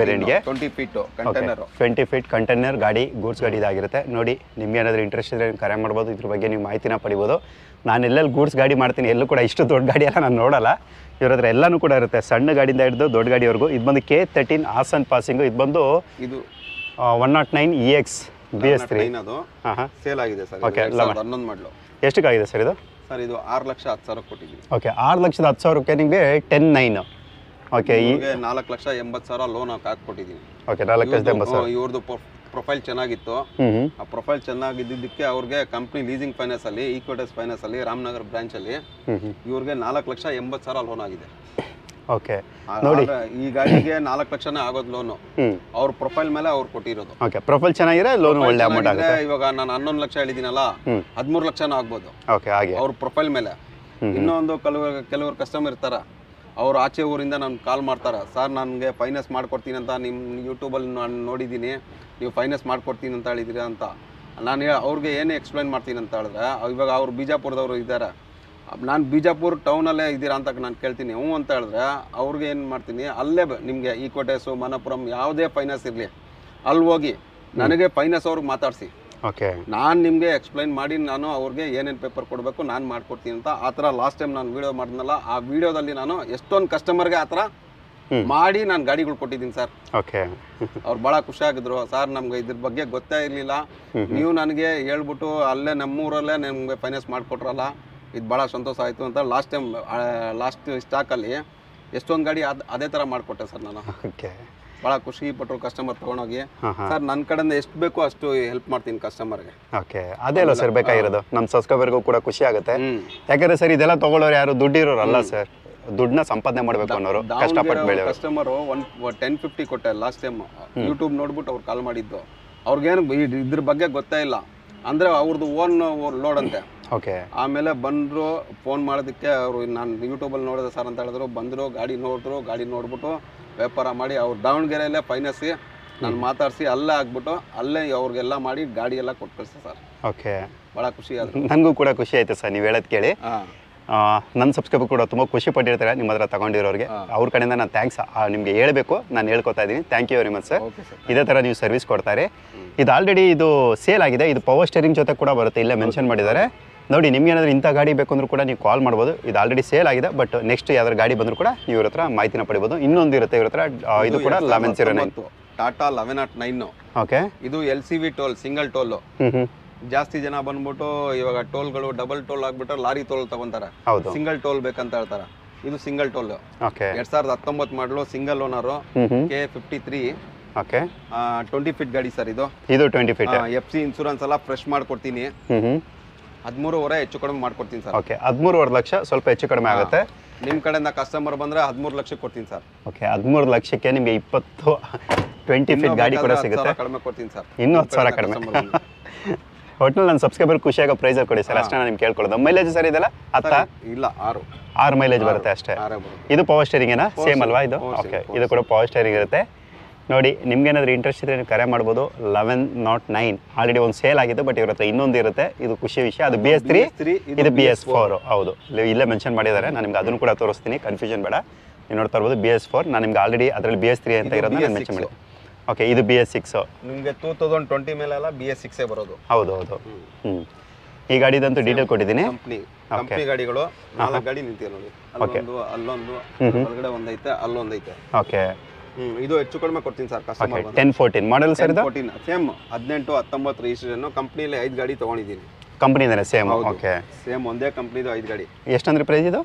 ವೇರಿಯಂಟ್ಗೆ twenty feet container twenty feet container ಗಾಡಿ ಗೂಡ್ಸ್ ಗಾಡಿ ಇದಾಗಿರುತ್ತೆ. ನೋಡಿ ನಿಮ್ಗೆ ಏನಾದರೂ ಇಂಟ್ರೆಸ್ಟ್ ಇದ್ರೆ ಕರೆ ಮಾಡ್ಬೋದು. ಇದ್ರ ಬಗ್ಗೆ ನೀವು ಮಾಹಿತಿನ ಪಡಿಬೋದು. ನಾನು ಎಲ್ಲೆಲ್ಲಿ ಗೂಡ್ಸ್ ಗಾಡಿ ಮಾಡ್ತೀನಿ ಎಲ್ಲೂ ಕೂಡ ಇಷ್ಟು ದೊಡ್ಡ ಗಾಡಿ ಎಲ್ಲ ನಾನು ನೋಡಲ್ಲ. ಇವ್ರ ಹತ್ರ ಎಲ್ಲನೂ ಕೂಡ ಇರುತ್ತೆ. ಸಣ್ಣ ಗಾಡಿಯಿಂದ ಹಿಡಿದು ದೊಡ್ಡ ಗಾಡಿವರೆಗೂ. ಇದು ಬಂದು ಕೆ ತರ್ಟೀನ್ ಆಸನ್ ಪಾಸಿಂಗ್ ಇದು ಬಂದು ಇದು one naught nine E X B S ಅದು. ಹಾಂ ಸೇಲ್ ಆಗಿದೆ ಸರ್. ಓಕೆ ಹನ್ನೊಂದು ಮಾಡಲು. ಎಷ್ಟಕ್ಕಾಗಿದೆ ಸರ್ ಇದು? ಸರ್ ಇದು ಆರು ಲಕ್ಷ ಹತ್ತು ಸಾವಿರ ಕೊಟ್ಟಿದ್ದೀವಿ ಓಕೆ ಆರು ಲಕ್ಷದ ಹತ್ತು ಸಾವಿರಕ್ಕೆ ನಿಮಗೆ ಟೆನ್ ನೈನ್. ಓಕೆ ಈಗ ನಾಲ್ಕು ಲಕ್ಷ ಎಂಬತ್ತು ಸಾವಿರ ಲೋನ್ ಹಾಕ್ಕೊಟ್ಟಿದ್ದೀವಿ ಓಕೆ ನಾಲ್ಕು ಲಕ್ಷದ ಎಂಬತ್ತು ಸಾವಿರ. ಇವ್ರದ್ದು ಪ್ರೊಫೈಲ್ ಚೆನ್ನಾಗಿತ್ತು. ಆ ಪ್ರೊಫೈಲ್ ಚೆನ್ನಾಗಿದ್ದಕ್ಕೆ ಅವ್ರಿಗೆ ಕಂಪ್ನಿ ಲೀಸಿಂಗ್ ಫೈನಾನ್ಸ್ ಅಲ್ಲಿ ಈಕ್ವಿಟಸ್ ಫೈನಾನ್ಸ್ ಅಲ್ಲಿ ರಾಮನಗರ ಬ್ರಾಂಚ್ ಅಲ್ಲಿ ಇವ್ರಿಗೆ ನಾಲ್ಕು ಲಕ್ಷ ಎಂಬತ್ತು ಸಾವಿರ ಲೋನ್ ಆಗಿದೆ. ಓಕೆ ನೋಡಿ. ಈ ಗಾಡಿಗೆ ನಾಲ್ಕು ಲಕ್ಷನೇ ಆಗೋದು ಲೋನು ಅವ್ರ ಪ್ರೊಫೈಲ್ ಮೇಲೆ ಅವ್ರು ಕೊಟ್ಟಿರೋದು. ಓಕೆ ಪ್ರೊಫೈಲ್ ಚೆನ್ನಾಗಿದ್ರೆ ಲೋನ್ ಒಳ್ಳೆ ಅಮೌಂಟ್ ಆಗುತ್ತೆ. ಇವಾಗ ನಾನು ಹನ್ನೊಂದು ಲಕ್ಷ ಹೇಳಿದಿನಲ್ಲ ಹದಿಮೂರು ಲಕ್ಷನೂ ಆಗ್ಬೋದು. ಓಕೆ ಹಾಗೆ. ಅವ್ರ ಪ್ರೊಫೈಲ್ ಮೇಲೆ. ಇನ್ನೊಂದು ಕೆಲವರು ಕೆಲವರು ಕಸ್ಟಮರ್ ಇರ್ತಾರ ಅವ್ರು ಆಚೆ ಊರಿಂದ ನಾನು ಕಾಲ್ ಮಾಡ್ತಾರೆ ಸರ್ ನನಗೆ ಫೈನಾನ್ಸ್ ಮಾಡ್ಕೊಡ್ತೀನಿ ಅಂತ ನಿಮ್ಮ ಯೂಟ್ಯೂಬಲ್ಲಿ ನಾನು ನೋಡಿದ್ದೀನಿ ನೀವು ಫೈನಾನ್ಸ್ ಮಾಡ್ಕೊಡ್ತೀನಿ ಅಂತ ಹೇಳಿದಿರಿ ಅಂತ. ನಾನು ಅವ್ರಿಗೆ ಏನೇ ಎಕ್ಸ್ಪ್ಲೈನ್ ಮಾಡ್ತೀನಿ ಅಂತ ಹೇಳಿದ್ರೆ ಇವಾಗ ಅವ್ರು ಬಿಜಾಪುರದವರು ಇದ್ದಾರೆ ನಾನು ಬಿಜಾಪುರ ಟೌನಲ್ಲೇ ಇದ್ದೀರಾ ಅಂತ ನಾನು ಕೇಳ್ತೀನಿ. ಹ್ಞೂ ಅಂತ ಹೇಳಿದ್ರೆ ಅವ್ರಿಗೆ ಏನು ಮಾಡ್ತೀನಿ ಅಲ್ಲೇ ನಿಮಗೆ ಈ ಕೋಟೇಸು ಮನಪುರಂ ಯಾವುದೇ ಫೈನಾನ್ಸ್ ಇರಲಿ ಅಲ್ಲಿ ಹೋಗಿ ನನಗೆ ಫೈನಾನ್ಸ್ ಅವ್ರಿಗೆ ಮಾತಾಡಿಸಿ. ಓಕೆ. ನಾನು ನಿಮಗೆ ಎಕ್ಸ್ಪ್ಲೈನ್ ಮಾಡಿ ನಾನು ಅವ್ರಿಗೆ ಏನೇನು ಪೇಪರ್ ಕೊಡಬೇಕು ನಾನು ಮಾಡ್ಕೊಡ್ತೀನಿ ಅಂತ ಆ ಥರ ಲಾಸ್ಟ್ ಟೈಮ್ ನಾನು ವೀಡಿಯೋ ಮಾಡಿದ್ನಲ್ಲ ಆ ವಿಡಿಯೋದಲ್ಲಿ ನಾನು ಎಷ್ಟೊಂದು ಕಸ್ಟಮರ್ಗೆ ಆ ಥರ ಮಾಡಿ ನಾನು ಗಾಡಿಗಳು ಕೊಟ್ಟಿದ್ದೀನಿ ಸರ್. ಓಕೆ. ಅವ್ರು ಭಾಳ ಖುಷಿಯಾಗಿದ್ರು ಸರ್ ನಮ್ಗೆ ಇದ್ರ ಬಗ್ಗೆ ಗೊತ್ತೇ ಇರಲಿಲ್ಲ. ನೀವು ನನಗೆ ಹೇಳ್ಬಿಟ್ಟು ಅಲ್ಲೇ ನಮ್ಮೂರಲ್ಲೇ ನಿಮಗೆ ಫೈನಾನ್ಸ್ ಮಾಡಿಕೊಟ್ರಲ್ಲ. ಇದು ಭಾಳ ಸಂತೋಷ ಆಯಿತು ಅಂತ ಲಾಸ್ಟ್ ಟೈಮ್ ಲಾಸ್ಟ್ ಸ್ಟಾಕಲ್ಲಿ ಎಷ್ಟೊಂದು ಗಾಡಿ ಅದು ಅದೇ ಥರ ಮಾಡಿಕೊಟ್ಟೆ ಸರ್ ನಾನು. ಓಕೆ ಭಾಳ ಖುಷಿ ಪಟ್ಟರು ಕಸ್ಟಮರ್ ತೊಗೊಂಡೋಗಿ. ಸರ್ ನನ್ನ ಕಡೆಯಿಂದ ಎಷ್ಟು ಬೇಕೋ ಅಷ್ಟು ಹೆಲ್ಪ್ ಮಾಡ್ತೀನಿ ಕಸ್ಟಮರ್ಗೆ ಓಕೆ ಅದೇ ಅಲ್ಲ ಸರ್ ಬೇಕಾಗಿರೋದು. ನಮ್ಮ ಸಬ್ಸ್ಕ್ರೈಬರ್ಗೂ ಕೂಡ ಖುಷಿ ಆಗುತ್ತೆ. ಯಾಕಂದ್ರೆ ಸರ್ ಇದೆಲ್ಲ ತಗೊಳ್ಳೋರು ಯಾರು ದುಡ್ಡಿರೋರಲ್ಲ ಸರ್ ದುಡ್ಡನ್ನ ಸಂಪಾದನೆ ಮಾಡಬೇಕು ಅನ್ನೋರು ಕಷ್ಟಪಟ್ಟು ಬೆಳೆ ಕಸ್ಟಮರು ಒನ್ ಟೆನ್ ಫಿಫ್ಟಿ ಕೊಟ್ಟೆ ಲಾಸ್ಟ್ ಟೈಮ್ ಯೂಟ್ಯೂಬ್ ನೋಡ್ಬಿಟ್ಟು ಅವ್ರು ಕಾಲ್ ಮಾಡಿದ್ದು. ಅವ್ರಿಗೇನು ಇದ್- ಇದ್ರ ಬಗ್ಗೆ ಗೊತ್ತೇ ಇಲ್ಲ. ಅಂದ್ರೆ ಅವ್ರದ್ದು ಓನ್ ಲೋಡ್ ಅಂತೆ. ಓಕೆ ಆಮೇಲೆ ಬಂದರು ಫೋನ್ ಮಾಡೋದಕ್ಕೆ ಅವರು ನಾನು ಯೂಟ್ಯೂಬಲ್ಲಿ ನೋಡಿದೆ ಸರ್ ಅಂತ ಹೇಳಿದ್ರು. ಬಂದರು ಗಾಡಿ ನೋಡಿದ್ರು ಗಾಡಿ ನೋಡ್ಬಿಟ್ಟು ವ್ಯಾಪಾರ ಮಾಡಿ ಅವ್ರು ದಾವಣಗೆರೆಯಲ್ಲೇ ಫೈನಾನ್ಸಿ ನಾನು ಮಾತಾಡಿಸಿ ಅಲ್ಲೇ ಆಗ್ಬಿಟ್ಟು ಅಲ್ಲೇ ಅವ್ರಿಗೆಲ್ಲ ಮಾಡಿ ಗಾಡಿ ಎಲ್ಲ ಕೊಟ್ಟು ಕಳಿಸ್ತೆ ಸರ್. ಓಕೆ ಭಾಳ ಖುಷಿ ಆದ್ರು. ನನಗೂ ಕೂಡ ಖುಷಿ ಆಯ್ತು ಸರ್ ನೀವು ಹೇಳೋದು ಕೇಳಿ. ನನ್ನ ಸಬ್ಸ್ಕ್ರೈಬರ್ ಕೂಡ ತುಂಬ ಖುಷಿ ಪಟ್ಟಿರ್ತಾರೆ ನಿಮ್ಮ ಹತ್ರ ತಗೊಂಡಿರೋರಿಗೆ. ಅವ್ರ ಕಡೆಯಿಂದ ನಾನು ಥ್ಯಾಂಕ್ಸ್ ನಿಮಗೆ ಹೇಳಬೇಕು ನಾನು ಹೇಳ್ಕೊತಾ ಇದ್ದೀನಿ. Thank you very much sir ಇದೇ ಥರ ನೀವು ಸರ್ವಿಸ್ ಕೊಡ್ತಾರೆ. ಇದು ಆಲ್ರೆಡಿ ಇದು ಸೇಲ್ ಆಗಿದೆ ಇದು ಪವರ್ ಸ್ಟೇರಿಂಗ್ ಜೊತೆ ಕೂಡ ಬರುತ್ತೆ ಇಲ್ಲೇ ಮೆನ್ಷನ್ ಮಾಡಿದ್ದಾರೆ. ನೋಡಿ ನಿಮ್ಗೆ ಏನಾದರೂ ಇಂಥ ಗಾಡಿ ಬೇಕು ಅಂದರೂ ಕೂಡ ನೀವು ಕಾಲ್ ಮಾಡ್ಬೋದು. ಇದು ಆಲ್ರೆಡಿ ಸೇಲ್ ಆಗಿದೆ ಬಟ್ ನೆಕ್ಸ್ಟ್ ಯಾವ್ದಾದ್ರು ಗಾಡಿ ಬಂದರೂ ಕೂಡ ನೀವು ಇವ್ರ ಹತ್ರ ಮಾಹಿತಿನ ಪಡಿಬೋದು. ಇನ್ನೊಂದು ಇರುತ್ತೆ ಇವ್ರ ಹತ್ರ ಇದು ಕೂಡ eleven zero nine Tata eleven naught nine okay ಇದು L C V toll single toll ಜಾಸ್ತಿ ಜನ ಬಂದ್ಬಿಟ್ಟು ಇವಾಗ ಟೋಲ್ಗಳು ಡಬಲ್ ಟೋಲ್ ಆಗ್ಬಿಟ್ಟು ಲಾರಿ ಟೋಲ್ ತಗೊಂತಾರೆ. ಹೌದು. ಸಿಂಗಲ್ ಟೋಲ್ ಬೇಕಂತ ಹೇಳ್ತಾರೆ. ಇದು ಸಿಂಗಲ್ ಟೋಲ್ ಓಕೆ ಎರಡ್ ಸಾವಿರದ ಹತ್ತೊಂಬತ್ತು ಮಾಡಲು single owner K fifty three okay twenty feet ಗಾಡಿ ಸರ್ ಇದು. ಇದು twenty feet F C insurance ಎಲ್ಲ ಫ್ರೆಶ್ ಮಾಡ್ಕೊಡ್ತೀನಿ. ಹದಿಮೂರುವರೆ ಹೆಚ್ಚು ಕಡಿಮೆ ಮಾಡ್ಕೊಡ್ತೀನಿ ಸರ್. ಓಕೆ ಹದಿಮೂರುವರೆ ಲಕ್ಷ ಸ್ವಲ್ಪ ಹೆಚ್ಚು ಕಡಿಮೆ ಆಗುತ್ತೆ. ನಿಮ್ಮ ಕಡೆಯಿಂದ ಕಸ್ಟಮರ್ ಬಂದ್ರೆ ಹದಿಮೂರು ಲಕ್ಷಕ್ಕೆ ಕೊಡ್ತೀನಿ ಸರ್. ಓಕೆ ಹದಿಮೂರು ಲಕ್ಷಕ್ಕೆ ನಿಮಗೆ ಇಪ್ಪತ್ತು ಟ್ವೆಂಟಿ ಫೀಟ್ ಗಾಡಿ ಕೂಡ ಸಿಗುತ್ತೆ. ಕಡಿಮೆ ಕೊಡ್ತೀನಿ ಸರ್. ಇನ್ನೂ ಹತ್ತು ಸಾವಿರ ಕಡಿಮೆ. ಒಟ್ನಲ್ಲಿ ನನ್ನ ಸಬ್ಸ್ಕ್ರೈಬರ್ ಖುಷಿಯಾಗೋ ಪ್ರೈಸ್ ಕೊಡಿ ಸರ್ ಅಷ್ಟೇ ನಾನು ನಿಮ್ಗೆ ಕೇಳ್ಕೊಳ್ಳೋದು. ಮೈಲೇಜ್ ಸರ್ ಇದೆಲ್ಲ? ಹತ್ತ? ಇಲ್ಲ ಆರು. ಆರು ಮೈಲೇಜ್ ಬರುತ್ತೆ ಅಷ್ಟೇ. ಇದು ಪವರ್ ಸ್ಟೇರಿಂಗೇನಾ ಸೇಮ್ ಅಲ್ವಾ ಇದು? ಓಕೆ ಇದು ಕೂಡ ಪವರ್ ಸ್ಟೇರಿಂಗ್ ಇರುತ್ತೆ. ನೋಡಿ ನಿಮ್ಗೇನಾದರೂ ಇಂಟ್ರೆಸ್ಟ್ ಇದ್ರೆ ನೀವು ಕರೆ ಮಾಡ್ಬೋದು. ಲೆವೆನ್ ನಾಟ್ ನೈನ್ ಆಲ್ರೆಡಿ ಒಂದು ಸೇಲ್ ಆಗಿದೆ ಬಟ್ ಇವ್ರ ಹತ್ರ ಇನ್ನೊಂದು ಇರುತ್ತೆ. ಇದು ಖುಷಿ ವಿಷಯ. ಅದು ಬಿ ಎಸ್ ತ್ರೀ BS3, ಇದು ಬಿ ಎಸ್ ಫೋರ್ ಹೌದು. ಇಲ್ಲಿ- ಮೆನ್ಷನ್ ಮಾಡಿದ್ದಾರೆ. ನಾನು ನಿಮ್ಗೆ ಅದನ್ನು ಕೂಡ ತೋರಿಸ್ತೀನಿ. ಕನ್ಫ್ಯೂಷನ್ ಬೇಡ. ನೀವು ನೋಡ್ತಾ ಇರ್ಬೋದು ಬಿ ಎಸ್ ಫೋರ್ ನಾನು ನಿಮ್ಗೆ ಆಲ್ರೆಡಿ ಅದರಲ್ಲಿ ಬಿ ಎಸ್ ತ್ರೀ ಅಂತ ಇರೋದನ್ನ ನಾನು BS6. ಮೆನ್ಷನ್ ಮಾಡಿ ಓಕೆ ಇದು ಬಿ ಎಸ್ ಸಿಕ್ಸ್ ನಿಮಗೆ ಟೂ ತೌಸಂಡ್ ಟ್ವೆಂಟಿ ಮೇಲೆಲ್ಲ ಬಿ ಎಸ್ ಸಿಕ್ಸೇ ಬರೋದು. ಹೌದು ಹೌದು. ಹ್ಞೂ ಈ ಗಾಡಿದಂತೂ ಡೀಟೇಲ್ ಕೊಟ್ಟಿದ್ದೀನಿ. ಕಂಪ್ನಿ ಕಂಪ್ನಿ ಗಾಡಿಗಳು. ನಾಲ್ಕು ಗಾಡಿ ನಿಂತಿದೆ ನೋಡಿ. ಅಲ್ಲೊಂದು ಅಲ್ಲೊಂದು ಒಳಗಡೆ ಒಂದೈತೆ ಅಲ್ಲೊಂದೈತೆ. ಓಕೆ ಇದು ಹೆಚ್ಚು ಕಡಿಮೆ ಕೊಡ್ತೀನಿ sir customer ten fourteen model sir ಇದು? ಫೋರ್ಟೀನ್ ಸೇಮ್ ಹದಿನೆಂಟು ಹತ್ತೊಂಬತ್ತು ರಿಜಿಸ್ಟ್ರೇಷನ್ ಕಂಪ್ನಿಲಿ ಐದು ಗಾಡಿ ತೊಗೊಂಡಿದ್ದೀನಿ. ಕಂಪ್ನಿದಾನೆ ಸೇಮ್. ಓಕೆ ಸೇಮ್ ಒಂದೇ ಕಂಪ್ನಿದು ಐದು ಗಾಡಿ. ಎಷ್ಟಂದ್ರೆ ಪ್ರೈಸ್ ಇದು?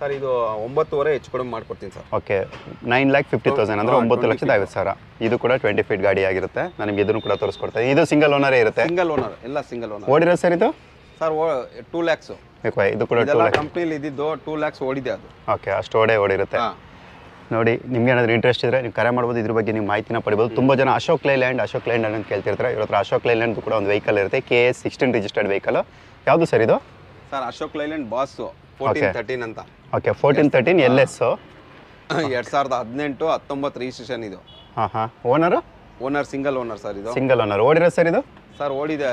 ಸರ್ ಇದು ಒಂಬತ್ತುವರೆ ಹೆಚ್ಚು ಕಡಿಮೆ ಮಾಡ್ಕೊಡ್ತೀನಿ sir. Okay nine lakh fifty thousand ಅಂದರೆ ಒಂಬತ್ತು ಲಕ್ಷದ ಐವತ್ತು ಸಾವಿರ. ಇದು ಕೂಡ ಟ್ವೆಂಟಿ ಫೀಟ್ ಗಾಡಿ ಆಗಿರುತ್ತೆ. ನಾನು ನಿಮ್ಗೆ ಇದನ್ನು ಕೂಡ ತೋರಿಸ್ಕೊಡ್ತಾರೆ ಇದು ಸಿಂಗಲ್ ಓನರೇ ಇರುತ್ತೆ? ಸಿಂಗಲ್ ಓನರ್ ಎಲ್ಲ ಸಿಂಗಲ್ ಓನರ್ ಓಡಿರೋ ಸರ್ ಇದು? ಸರ್ ಟೂ ಲ್ಯಾಕ್ಸು ಇದು ಕೂಡ ಕಂಪ್ನಿಲಿ ಇದ್ದಿದ್ದು ಟೂ ಲ್ಯಾಕ್ಸ್ ಓಡಿದೆ ಅದು. ಓಕೆ ಅಷ್ಟು ಓಡೇ ಓಡಿರುತ್ತೆ. ನೋಡಿ ನಿಮ್ಗೆ ಏನಾದರೂ ಇಂಟ್ರೆಸ್ಟ್ ಇದ್ದರೆ ನೀವು ಕರೆ ಮಾಡ್ಬೋದು ಇದ್ರ ಬಗ್ಗೆ ನೀವು ಮಾಹಿತಿನ ಪಡಿಬೋದು. ತುಂಬ ಜನ ಅಶೋಕ್ ಲೈಲ್ಯಾಂಡ್ ಅಶೋಕ್ ಲೈಲ್ಯಾಂಡ್ ಅಂತ ಕೇಳ್ತಿರ್ತಾರೆ. ಇವ್ರ ಹತ್ರ ಅಶೋಕ್ ಲೈಲ್ಯಾಂಡ್ ಕೂಡ ಒಂದು ವೆಹಿಕಲ್ ಇರುತ್ತೆ K S sixteen registered vehicle ಯಾವುದು ಸರ್ ಇದು? Sir Ashok Leyland boss fourteen. Thirteen ಅಂತ. Okay fourteen thirteen L S ಎರಡು ಸಾವಿರದ ಹದಿನೆಂಟು ಹತ್ತೊಂಬತ್ತು ರಿಜಿಸ್ಟ್ರೇಷನ್ ಇದು. ಹಾಂ ಹಾಂ. Owner owner single owner sir ಇದು. ಸಿಂಗಲ್ ಓನರ್ ಓಡಿರೋ ಸರ್ ಇದು? ಸರ್ ಓಡಿದೆ.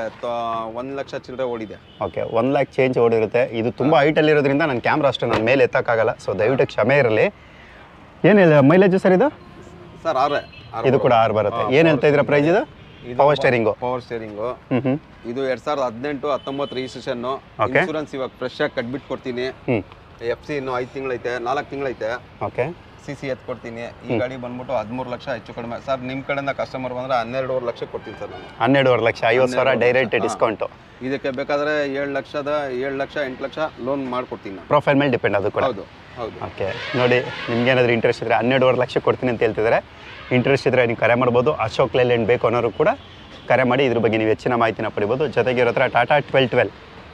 ಒಂದು ಲಕ್ಷ ಚಿಲ್ಲರೆ ಓಡಿದೆ. ಓಕೆ ಒನ್ ಲ್ಯಾಕ್ ಚೇಂಜ್ ಓಡಿರುತ್ತೆ. ಇದು ತುಂಬ ಹೈಟಲ್ಲಿರೋದ್ರಿಂದ ನನ್ನ ಕ್ಯಾಮ್ರಾ ಅಷ್ಟು ನನ್ನ ಮೇಲೆ ಎತ್ತಕ್ಕಾಗಲ್ಲ. ಸೊ ದಯವಿಟ್ಟು ಕ್ಷಮೆ ಇರಲಿ. ಏನಿಲ್ಲ ಮೈಲೇಜ್ ಸರ್ ಇದು? ಸರ್ ಆರ್ ಇದು ಕೂಡ ಆರ್ ಬರುತ್ತೆ. ಏನು ಹೇಳ್ತಾ ಇದ್ದೀರಾ ಪ್ರೈಸ್ ಇದು? ಪವರ್ ಸ್ಟೇರಿಂಗ್ ಪವರ್ ಸ್ಟೇರಿಂಗು ಇದು ಎರಡ್ ಸಾವಿರದ ಹದಿನೆಂಟು ಹತ್ತೊಂಬತ್ತು ರಿಜಿಸ್ಟ್ರೇಷನ್. ಇನ್ಶೂರೆನ್ಸ್ ಇವಾಗ ಫ್ರೆಶ್ ಆಗಿ ಕಟ್ಬಿಟ್ಟು ಕೊಡ್ತೀನಿ. ಎಫ್ ಸಿ ಇನ್ನು ಐದು ತಿಂಗಳೈತೆ ನಾಲ್ಕು ತಿಂಗಳೈತೆ. ಓಕೆ ಸಿ ಸಿ ಎತ್ ಕೊಡ್ತೀನಿ ಈ ಗಾಡಿ ಬಂದ್ಬಿಟ್ಟು ಹದಿಮೂರು ಲಕ್ಷ ಹೆಚ್ಚು ಕಡಿಮೆ. ಸರ್ ನಿಮ್ಮ ಕಡೆಯಿಂದ ಕಸ್ಟಮರ್ ಬಂದರೆ ಹನ್ನೆರಡುವರೆ ಲಕ್ಷ ಕೊಡ್ತೀನಿ ಸರ್ ನಾನು. ಹನ್ನೆರಡುವರೆ ಲಕ್ಷ ಐವತ್ತು ಸಾವಿರ ಡೈರೆಕ್ಟ್ ಡಿಸ್ಕೌಂಟ್ ಇದಕ್ಕೆ ಬೇಕಾದ್ರೆ ಏಳು ಲಕ್ಷದ ಏಳು ಲಕ್ಷ ಎಂಟು ಲಕ್ಷ ಲೋನ್ ಮಾಡ್ಕೊಡ್ತೀನಿ ಪ್ರೊಫೈಲ್ ಮೇಲೆ ಡಿಪೆಂಡ್ ಅದು ಕೂಡ. ಹೌದು. ಓಕೆ ನೋಡಿ ನಿಮ್ಗೆ ಏನಾದರೂ ಇಂಟ್ರೆಸ್ಟ್ ಇದ್ದರೆ ಹನ್ನೆರಡುವರೆ ಲಕ್ಷ ಕೊಡ್ತೀನಿ ಅಂತ ಹೇಳ್ತಿದ್ದಾರೆ. ಇಂಟ್ರೆಸ್ಟ್ ಇದ್ದರೆ ನೀವು ಕರೆ ಮಾಡ್ಬೋದು. ಅಶೋಕ್ ಲೇಲ್ಯಾಂಡ್ ಬೇಕು ಅನ್ನೋರು ಕೂಡ ಕರೆ ಮಾಡಿ ಇದ್ರ ಬಗ್ಗೆ ನೀವು ಹೆಚ್ಚಿನ ಮಾಹಿತಿನ ಪಡಿಬೋದು. ಜೊತೆಗೆ ಇರೋ ಹತ್ರ Tata twelve twelve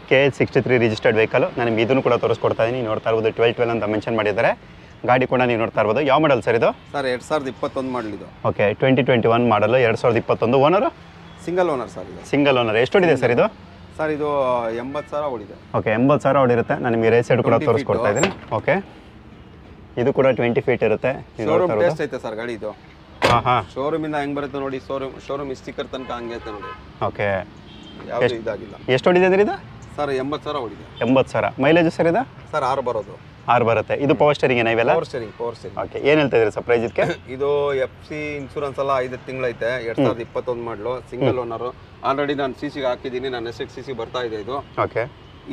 K L sixty three registered vehicle ನನಗೆ ಇದನ್ನು ಕೂಡ ತೋರಿಸ್ಕೊಡ್ತಾ ಇದ್ದೀನಿ ನೋಡ್ತಾ ಇರ್ಬೋದು ಟ್ವೆಲ್ ಟ್ವೆಲ್ ಅಂತ ಮೆನ್ಷನ್ ಮಾಡಿದ್ದಾರೆ. ಗಾಡಿ ಕೂಡ ನೀವು ನೋಡ್ತಾ ಇರ್ಬೋದು. ಯಾವ ಮಾಡಲ್ ಸರ್ ಇದು? ಸರ್ ಎರಡು ಸಾವಿರದ ಇಪ್ಪತ್ತೊಂದು ಮಾಡಲಿದ್ದು ಓಕೆ ಟ್ವೆಂಟಿ ಟ್ವೆಂಟಿ ಒನ್ ಮಾಡಲು ಎರಡು ಸಾವಿರದ ಇಪ್ಪತ್ತೊಂದು ಓನರು ಸಿಂಗಲ್ ಓನರ್ ಸರ್ ಇದು. ಸಿಂಗಲ್ ಓನರ್ ಎಷ್ಟು ಹೊಡಿದೆ ಸರ್ ಇದು? ಸರ್ ಇದು ಎಂಬತ್ತು ಸಾವಿರ ಓಡಿದೆ. ಓಕೆ ಎಂಬತ್ತು ಸಾವಿರ ಹೊಡಿರುತ್ತೆ ನಾನು ನಿಮಗೆ ರೇಸ್ ಸೈಡ್ ಕೂಡ 20 ತೋರಿಸ್ಕೊಡ್ತಾ ಇದ್ದೀನಿ. ಓಕೆ. ಇದು ಕೂಡ ಟ್ವೆಂಟಿ ಫೀಟ್ ಇರುತ್ತೆ. ಶೋರೂಮ್ ಟೆಸ್ಟ್ ಐತೆ ಸರ್ ಗಾಡಿ ಇದು ಹಾಂ ಹಾಂ. ಶೋರೂಮಿಂದ ಹೆಂಗೆ ಬರುತ್ತೆ ನೋಡಿ ಶೋರೂಮ್ ಶೋರೂಮ್ ಸ್ಟಿಕ್ಕರ್ ತನಕ ಹಂಗೆ ಐತೆ ನೋಡಿ. ಓಕೆ. ಯಾವುದೇ ಇದಾಗಿಲ್ಲ. ಎಷ್ಟು ಹೊಡಿದೆ ಇದು? ಸರ್ ಎಂಬತ್ತು ಸಾವಿರ ಓಡಿದೆ. ಎಂಬತ್ತು ಸಾವಿರ. ಮೈಲೇಜ್ ಸರ್ ಇದು? ಸರ್ ಆರು ಬರೋದು. ಆರು ಬರುತ್ತೆ. ಇದು ಪವರ್ ಸ್ಟೇರಿಂಗ್ ಇವೆಲ್ಲ? Power steering power steering okay ಏನು ಹೇಳ್ತಾ ಇದ್ದೀರಿ ಸರ್ ಪ್ರೈಸ್ ಇದಕ್ಕೆ ಇದು ಎಫ್ ಸಿ ಇನ್ಶೂರೆನ್ಸ್ ಎಲ್ಲ ಐದು ತಿಂಗಳೈತೆ ಎರಡು ಸಾವಿರದ ಇಪ್ಪತ್ತೊಂದು ಮಾಡಲು ಸಿಂಗಲ್ ಓನರು ಆಲ್ರೆಡಿ ನಾನು ಸಿ ಸಿಗೆ ಹಾಕಿದ್ದೀನಿ ನಾನು ಎಸ್ ಎಕ್ಸ್ ಸಿ ಸಿ ಬರ್ತಾ ಇದೆ ಇದು. ಓಕೆ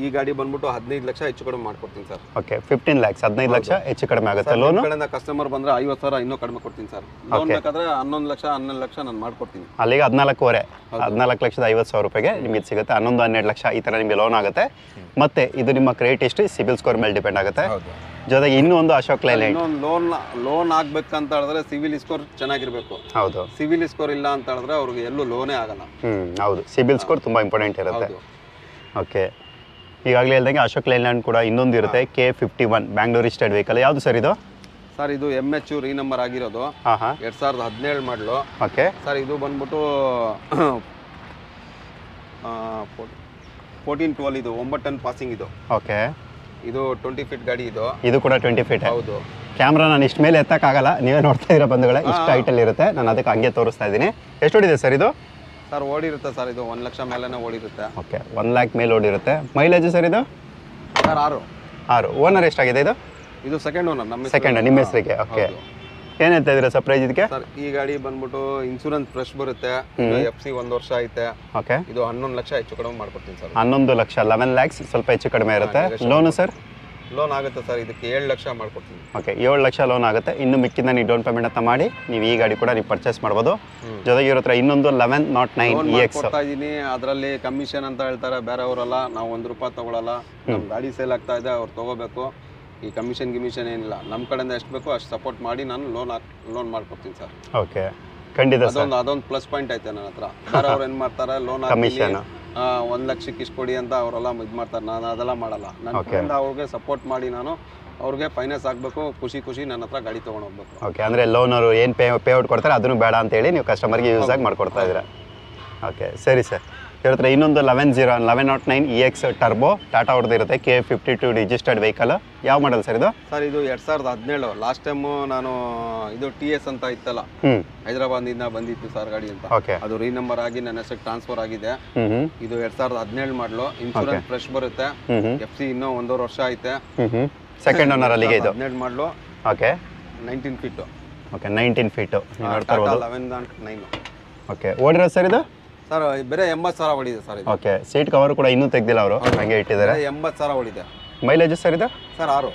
ಈ ಗಾಡಿ ಬಂದ್ಬಿಟ್ಟು ಹದಿನೈದು ಲಕ್ಷ ಹೆಚ್ಚು ಕಡಿಮೆ ಮಾಡ್ಕೊಡ್ತೀನಿ ಸರ್. ಓಕೆ ಫಿಫ್ಟೀನ್ ಲ್ಯಾಕ್ಸ್ ಹದಿನೈದು ಲಕ್ಷ ಹೆಚ್ಚು ಕಡಿಮೆ ಆಗುತ್ತೆ ಲೋನ್ ಕಡೆಯಿಂದ ಕಸ್ಟಮರ್ ಬಂದ್ರೆ ಐವತ್ತು ಸಾವಿರ ಇನ್ನೂ ಕಡಿಮೆ ಕೊಡ್ತೀನಿ ಸರ್. ಲೋನ್ ಬೇಕಾದ್ರೆ ಹನ್ನೊಂದು ಲಕ್ಷ ಹನ್ನೊಂದು ಲಕ್ಷ ನಾನು ಮಾಡ್ಕೊಡ್ತೀನಿ. ಅಲ್ಲಿಗೆ ಹದಿನಾಲ್ಕೂವರೆ. ಹದಿನಾಲ್ಕು ಲಕ್ಷದ ಐವತ್ತು ಸಾವಿರ ರೂಪಾಯಿಗೆ ನಿಮಗೆ ಸಿಗುತ್ತೆ. ಹನ್ನೊಂದು ಹನ್ನೆರಡು ಲಕ್ಷ ಈ ಥರ ನಿಮಗೆ ಲೋನ್ ಆಗುತ್ತೆ. ಮತ್ತೆ ಇದು ನಿಮ್ಮ ಕ್ರೆಡಿಟ್ ಹಿಸ್ಟ್ರಿ ಸಿಬಿಲ್ ಸ್ಕೋರ್ ಮೇಲೆ ಡಿಪೆಂಡ್ ಆಗುತ್ತೆ. ಜೊತೆಗೆ ಇನ್ನೂ ಒಂದು ಅಶೋಕ್ ಇನ್ನೊಂದು ಲೋನ್ ಲೋನ್ ಆಗ್ಬೇಕಂತ ಹೇಳಿದ್ರೆ ಸಿವಿಲ್ ಸ್ಕೋರ್ ಚೆನ್ನಾಗಿರ್ಬೇಕು. ಹೌದು. ಸಿವಿಲ್ ಸ್ಕೋರ್ ಇಲ್ಲ ಅಂತ ಹೇಳಿದ್ರೆ ಅವ್ರಿಗೆ ಎಲ್ಲೂ ಲೋನೇ ಆಗಲ್ಲ. ಹ್ಞೂ ಹೌದು. ಸಿಬಿಲ್ ಸ್ಕೋರ್ ತುಂಬ ಇಂಪಾರ್ಟೆಂಟ್ ಇರುತ್ತೆ. ಓಕೆ ಈಗಾಗಲೇ ಹೇಳ್ದಂಗೆ ಅಶೋಕ್ ಲೈಲ್ಯಾಂಡ್ ಕೂಡ ಇನ್ನೊಂದು ಇರುತ್ತೆ K fifty one Bangalore estate vehicle ಯಾವುದು ಸರ್ ಇದು? ಸರ್ ಇದು ಎಂ ಎಚ್ ರೀ ನಂಬರ್ ಆಗಿರೋದು. ಎರಡ್ ಸಾವಿರದ ಹದಿನೇಳು ಮಾಡಲು. ಓಕೆ. ಸರ್ ಇದು ಬಂದ್ಬಿಟ್ಟು ಫೋರ್ಟೀನ್ ಟ್ವೆಲ್ ಇದು ಒಂಬತ್ತು ಟನ್ ಪಾಸಿಂಗ್ ಇದು. ಓಕೆ. ಇದು ಟ್ವೆಂಟಿ ಫೀಟ್ ಗಾಡಿ ಇದು. ಇದು ಕೂಡ ಟ್ವೆಂಟಿ ಫೀಟ್ ಹೌದು. ಕ್ಯಾಮ್ರಾ ನಾನು ಇಷ್ಟು ಮೇಲೆ ಎತ್ತಕ್ಕಾಗಲ್ಲ ನೀವೇ ನೋಡ್ತಾ ಇರೋ ಬಂಧುಗಳೇ ಇಷ್ಟು ಹೈಟಲ್ಲಿ ಇರುತ್ತೆ. ನಾನು ಅದಕ್ಕೆ ಹಂಗೆ ತೋರಿಸ್ತಾ ಇದ್ದೀನಿ. ಎಷ್ಟು ಹೊಡಿದೆ ಸರ್ ಇದು? ಸರ್ ಓಡಿರುತ್ತೆ ಸರ್ ಇದು ಒಂದು ಲಕ್ಷ ಮೇಲೇ ಓಡಿರುತ್ತೆ. ಓಕೆ ಒನ್ ಲ್ಯಾಕ್ ಮೇಲೆ ಓಡಿರುತ್ತೆ. ಮೈಲೇಜ್ ಸರ್ ಇದು? ಸರ್ ಆರು. ಆರು. ಓನರ್ ಎಷ್ಟಾಗಿದೆ ಇದು? ಇದು ಸೆಕೆಂಡ್ ಓನರ್ ನಮ್ಮ ಸೆಕೆಂಡ್ ನಿಮ್ಮ ಹೆಸರಿಗೆ. ಓಕೆ ಏನಂತ ಏನು ಹೇಳ್ತಾ ಇದ್ದೀರಾ ಸರ್ ಪ್ರೈಸ್ ಇದಕ್ಕೆ? ಸರ್ ಈ ಗಾಡಿ ಬಂದ್ಬಿಟ್ಟು ಇನ್ಶೂರೆನ್ಸ್ ಫ್ರೆಶ್ ಬರುತ್ತೆ. ಎಫ್ ಸಿ ಒಂದು ವರ್ಷ ಐತೆ. ಓಕೆ ಇದು ಹನ್ನೊಂದು ಲಕ್ಷ ಹೆಚ್ಚು ಕಡಿಮೆ ಮಾಡ್ಕೊಡ್ತೀನಿ ಸರ್. ಹನ್ನೊಂದು ಲಕ್ಷ ಲೆವೆನ್ ಲ್ಯಾಕ್ಸ್ ಸ್ವಲ್ಪ ಹೆಚ್ಚು ಕಡಿಮೆ ಇರುತ್ತೆ. Loan sir? ಲೋನ್ ಆಗುತ್ತೆ ಸರ್ ಇದಕ್ಕೆ ಏಳು ಲಕ್ಷ ಮಾಡ್ಕೊಡ್ತೀನಿ. ಓಕೆ ಏಳು ಲಕ್ಷ ಲೋನ್ ಆಗುತ್ತೆ. ಇನ್ನು ಮಿಕ್ಕಿದ ನೀವು ಡೌನ್ ಪೇಮೆಂಟ್ ಅಂತ ಮಾಡಿ ನೀವು ಈ ಗಾಡಿ ಕೂಡ ನೀವು ಪರ್ಚೇಸ್ ಮಾಡ್ಬೋದು ಜೊತೆಗೆ ಇರೋ ಹತ್ರ ಇನ್ನೊಂದು eleven naught nine E X ಕೊಡ್ತಾ ಇದ್ದೀನಿ ಅದರಲ್ಲಿ ಕಮಿಷನ್ ಅಂತ ಹೇಳ್ತಾರೆ ಬೇರೆಯವರಲ್ಲ ನಾವು ಒಂದು ರೂಪಾಯಿ ತಗೊಳಲ್ಲ. ನಮ್ಮ ಗಾಡಿ ಸೇಲ್ ಆಗ್ತಾ ಇದೆ ಅವ್ರು ತಗೋಬೇಕು. ಈ ಕಮಿಷನ್ ಗಿಮಿಷನ್ ಏನಿಲ್ಲ. ನಮ್ಮ ಕಡೆಯಿಂದ ಎಷ್ಟು ಬೇಕೋ ಅಷ್ಟು ಸಪೋರ್ಟ್ ಮಾಡಿ ನಾನು ಲೋನ್ ಲೋನ್ ಮಾಡ್ಕೊಡ್ತೀನಿ ಸರ್. ಓಕೆ ಖಂಡಿತ ಸರ್. ಅದೊಂದು ಅದೊಂದು ಪ್ಲಸ್ ಪಾಯಿಂಟ್ ಐತೆ ನನ್ನ ಹತ್ರ. ಬೇರೆಯವ್ರು ಏನು ಮಾಡ್ತಾರೆ ಲೋನ್ Commission. ಒಂದು ಲಕ್ಷಕ್ಕೆ ಇಷ್ಟು ಕೊಡಿ ಅಂತ ಅವರೆಲ್ಲ ಇದು ಮಾಡ್ತಾರೆ. ನಾನು ಅದೆಲ್ಲ ಮಾಡಲ್ಲ. ನನ್ನ ಕಡೆಯಿಂದ ಅವ್ರಿಗೆ ಸಪೋರ್ಟ್ ಮಾಡಿ ನಾನು ಅವ್ರಿಗೆ ಫೈನಾನ್ಸ್ ಆಗಬೇಕು ಖುಷಿ ಖುಷಿ ನನ್ನ ಹತ್ರ ಗಾಡಿ ತೊಗೊಂಡು ಹೋಗ್ಬೇಕು. ಓಕೆ ಅಂದರೆ ಅವರು ಏನು ಪೇ ಪೇಔಟ್ ಕೊಡ್ತಾರೆ ಅದನ್ನು ಬೇಡ ಅಂತೇಳಿ ನೀವು ಕಸ್ಟಮರ್ಗೆ ಯೂಸ್ ಆಗಿ ಮಾಡ್ಕೊಡ್ತಾ ಇದ್ದೀರಾ? ಓಕೆ ಸರಿ ಸರ್. ಹತ್ರ ಇನ್ನೊಂದು eleven zero eleven naught nine E X turbo Tata ಅವ್ರದ್ದು ಇರುತ್ತೆ K fifty two registered vehicle ಯಾವ ಮಾಡಲ್ ಸರ್ ಇದು? ಸರ್ ಇದು ಎರಡು ಸಾವಿರದ ಹದಿನೇಳು. ಲಾಸ್ಟ್ ಟೈಮು ನಾನು ಇದು ಟಿ ಎಸ್ ಅಂತ ಇತ್ತಲ್ಲ ಹೈದರಾಬಾದ್ ಇಂದ ಬಂದಿತ್ತು ಸರ್ ಗಾಡಿ ಅಂತ. ಓಕೆ. ಅದು ರೀ ನಂಬರ್ ಆಗಿ ನನ್ನ ಹೆಸರು ಟ್ರಾನ್ಸ್ಫರ್ ಆಗಿದೆ. ಇದು ಎರಡ್ ಸಾವಿರದ ಹದಿನೇಳು ಮಾಡಲು ಇನ್ಶೂರೆನ್ಸ್ ಫ್ರೆಶ್ ಬರುತ್ತೆ. ಎಫ್ ಸಿ ಇನ್ನೂ ಒಂದೂವರೆ ವರ್ಷ ಐತೆ. ಸೆಕೆಂಡ್ ಓನರ್ ಅಲ್ಲಿಗೆ ಇದು. ಹದಿನೇಳು ಮಾಡಲು okay. Nineteen feet okay nineteen feet eleven nine okay ಓಡಿರೋದು sir ಇದು? ಸರ್ ಬೇರೆ ಎಂಬತ್ತು ಸಾವಿರ ಹೊಡಿದೆ ಸರ್ ಇದು. ಓಕೆ ಸೀಟ್ ಕವರ್ ಕೂಡ ಇನ್ನೂ ತೆಗ್ದಿಲ್ಲ ಅವರು ಹಂಗೆ ಇಟ್ಟಿದ್ದಾರೆ. ಎಂಬತ್ತು ಸಾವಿರ ಹೊಡಿದೆ ಮೈಲೇಜ್ ಸರ್ ಇದು? ಸರ್ ಆರು.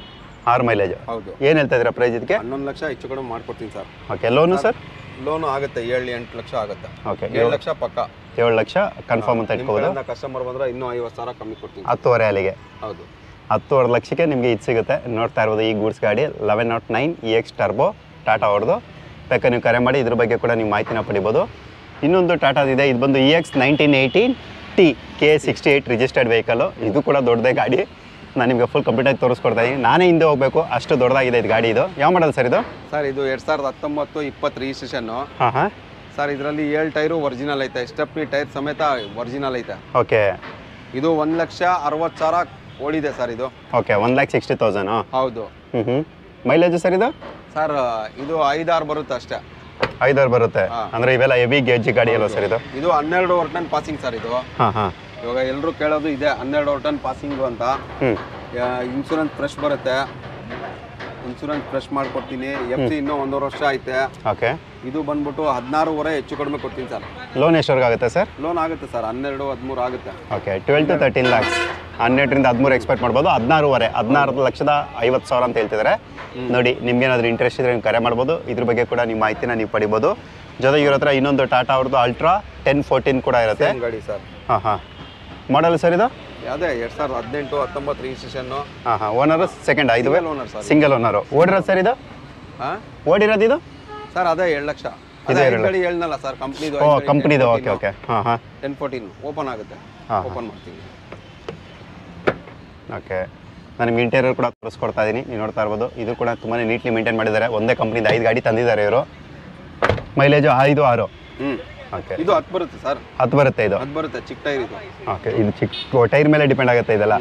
ಆರು ಮೈಲೇಜ್ ಹೌದು. ಏನು ಹೇಳ್ತಾ ಇದ್ದೀರಾ ಪ್ರೈಸ್ ಇದಕ್ಕೆ? ಹನ್ನೊಂದು ಲಕ್ಷ ಹೆಚ್ಚು ಕಡಿಮೆ ಮಾಡ್ಕೊಡ್ತೀನಿ sir. Okay loan sir loan ಆಗುತ್ತೆ ಏಳು ಎಂಟು ಲಕ್ಷ ಆಗುತ್ತೆ. ಓಕೆ ಏಳು ಲಕ್ಷ ಪಕ್ಕ. ಏಳು ಲಕ್ಷ ಕನ್ಫರ್ಮ್ ಅಂತ ಇಟ್ಕೋಬಹುದು ಇಟ್ಕೋಬೋದು. ಕಸ್ಟಮರ್ ಬಂದ್ರೆ ಇನ್ನೂ ಐವತ್ತು ಸಾವಿರ ಕಮ್ಮಿ ಕೊಡ್ತೀನಿ. ಹತ್ತುವರೆ ಅಲ್ಲಿಗೆ. ಹೌದು. ಹತ್ತುವರೆ ಲಕ್ಷಕ್ಕೆ ನಿಮಗೆ ಇದು ಸಿಗುತ್ತೆ. ನೋಡ್ತಾ ಇರ್ಬೋದು ಈ ಗೂಡ್ಸ್ ಗಾಡಿ eleven naught nine E X turbo Tata ಅವ್ರದ್ದು. ಬೇಕಾ ನೀವು ಕರೆ ಮಾಡಿ ಇದ್ರ ಬಗ್ಗೆ ಕೂಡ ನೀವು ಮಾಹಿತಿನ ಪಡಿಬೋದು. ಇನ್ನೊಂದು ಟಾಟಾದಿದೆ ಇದು. ಬಂದು E X nineteen eighteen T K sixty eight registered vehicle ಇದು ಕೂಡ ದೊಡ್ಡದೇ ಗಾಡಿ. ನಾನು ನಿಮಗೆ ಫುಲ್ ಕಂಪ್ಲೀಟಾಗಿ ತೋರಿಸ್ಕೊಡ್ತಾ ಇದ್ದೀನಿ ನಾನೇ ಹಿಂದೆ ಹೋಗಬೇಕು. ಅಷ್ಟು ದೊಡ್ಡದಾಗಿದೆ ಇದು ಗಾಡಿ ಇದು. ಯಾವ ಮಾಡಲ್ ಸರ್ ಇದು? ಸರ್ ಇದು ಎರಡು ಸಾವಿರದ ಹತ್ತೊಂಬತ್ತು ಇಪ್ಪತ್ತು ರಿಜಿಸ್ಟ್ರೇಷನ್ನು ಹಾಂ ಹಾಂ. ಸರ್ ಇದರಲ್ಲಿ ಏಳು ಟೈರು ಒರಿಜಿನಲ್ ಐತೆ. ಸ್ಟೆಪ್ನಿ ಟೈರ್ ಸಮೇತ ಒರಿಜಿನಲ್ ಐತೆ. ಓಕೆ. ಇದು ಒಂದು ಲಕ್ಷ ಅರವತ್ತು ಸಾವಿರ ಓಡಿದೆ ಸರ್ ಇದು. Okay one lakh sixty thousand ಹೌದು. ಹ್ಞೂ ಹ್ಞೂ ಮೈಲೇಜು ಸರ್ ಇದು? ಸರ್ ಇದು ಐದಾರು ಬರುತ್ತೆ ಅಷ್ಟೇ. ಐದಾರು ಬರುತ್ತೆ. ಅಂದ್ರೆ ಇವೆಲ್ಲ ಹೆವಿ ಗೇಜ್ ಗಾಡಿ ಅಲ್ವಾ ಸರ್ ಇದು? ಇದು ಹನ್ನೆರಡು ಟನ್ ಪಾಸಿಂಗ್ ಸರ್ ಇದು. ಹಾಂ ಹಾಂ. ಇವಾಗ ಎಲ್ಲರೂ ಕೇಳೋದು ಇದೆ ಹನ್ನೆರಡು ಟನ್ ಪಾಸಿಂಗ್ ಅಂತ. ಇನ್ಸೂರೆನ್ಸ್ ಫ್ರೆಶ್ ಬರುತ್ತೆ. ಇನ್ಶೂರೆನ್ಸ್ ಫ್ರೆಶ್ ಮಾಡ್ಕೊಡ್ತೀನಿ. ಎಫ್ ಸಿ ಇನ್ನೂ ಒಂದೂವರೆ ವರ್ಷ ಐತೆ. ಓಕೆ. ಇದು ಬಂದ್ಬಿಟ್ಟು ಹದಿನಾರೂವರೆ ಹೆಚ್ಚು ಕಡಿಮೆ ಕೊಡ್ತೀನಿ ಸರ್. ಲೋನ್ ಎಷ್ಟವರೆಗೆ ಆಗುತ್ತೆ ಸರ್? ಲೋನ್ ಆಗುತ್ತೆ ಸರ್ ಹನ್ನೆರಡು ಹದಿಮೂರು ಆಗುತ್ತೆ. Okay twelve to thirteen lakhs. ಹನ್ನೆರಡರಿಂದ ಹದಿಮೂರು ಎಕ್ಸ್ಪೆಕ್ಟ್ ಮಾಡ್ಬೋದು. ಹದಿನಾರೂವರೆ ಹದಿನಾರು ಲಕ್ಷದ ಐವತ್ತು ಸಾವಿರ ಅಂತ ಹೇಳ್ತಿದ್ದಾರೆ. ನೋಡಿ ನಿಮ್ಗೇನಾದ್ರೂ ಇಂಟ್ರೆಸ್ಟ್ ಇದ್ರೆ ನೀವು ಕರೆ ಮಾಡ್ಬೋದು. ಇದ್ರ ಬಗ್ಗೆ ಕೂಡ ನಿಮ್ಮ ಮಾಹಿತಿನ ನೀವು ಪಡಿಬೋದು. ಜೊತೆಗೆ ಇವ್ರ ಹತ್ರ ಇನ್ನೊಂದು ಟಾಟಾ ಅವ್ರದ್ದು ಅಲ್ಟ್ರಾ ಟೆನ್ ಫೋರ್ಟೀನ್ ಕೂಡ ಇರುತ್ತೆ. ಗಾಡಿ ಸರ್. ಹಾಂ ಹಾಂ. ಮಾಡಲ್ ಸರ್ ಇದು? ಅದೇ ಎರಡು ಸಾವಿರದ ಹದಿನೆಂಟು ಹತ್ತೊಂಬತ್ತು ರಿಜಿಸ್ಟ್ರೇಷನ್ನು ಹಾಂ ಹಾಂ ಓನರು ಸೆಕೆಂಡ್ ಐದು single owner sir single owner ಓಡಿರೋದು sir ಇದು? ಹಾಂ? ಓಡಿರೋದು ಇದು? ಸರ್ ಅದೇ ಏಳು ಲಕ್ಷ. ಇದು ಅದೇ ಎರಡು ಗಾಡಿ ಹೇಳ್ನಲ್ಲ ಸರ್ ಕಂಪ್ನಿದು ಓ ಕಂಪ್ನಿದು ಓಕೆ ಓಕೆ ಹಾಂ ಹಾಂ. ಟೆನ್ ಫೋರ್ಟೀನ್ ಓಪನ್ ಆಗುತ್ತೆ. ಓಪನ್ ಮಾಡ್ತೀನಿ. ಓಕೆ. ನಾನು ನಿಮ್ಗೆ ಇಂಟೀರಿಯರ್ ಕೂಡ ತೋರಿಸ್ಕೊಡ್ತಾ ಇದ್ದೀನಿ ನೀವು ನೋಡ್ತಾ ಇರ್ಬೋದು. ಇದು ಕೂಡ ತುಂಬಾ ನೀಟ್ಲಿ ಮೇಂಟೈನ್ ಮಾಡಿದ್ದಾರೆ. ಒಂದೇ ಕಂಪ್ನಿದು ಐದು ಗಾಡಿ ತಂದಿದ್ದಾರೆ ಇವರು. ಮೈಲೇಜು ಐದು ಆರು. ಹ್ಞೂ ಓಕೆ ಇದು ಹತ್ತು ಬರುತ್ತೆ ಸರ್. ಹತ್ತು ಬರುತ್ತೆ ಇದು? ಹತ್ತು ಬರುತ್ತೆ ಚಿಕ್ಕ ಟೈರ್ ಇದು. ಓಕೆ ಇದು ಚಿಕ್ಕ ಟೈರ್ ಮೇಲೆ ಡಿಪೆಂಡ್ ಆಗುತ್ತೆ ಇದೆಲ್ಲ.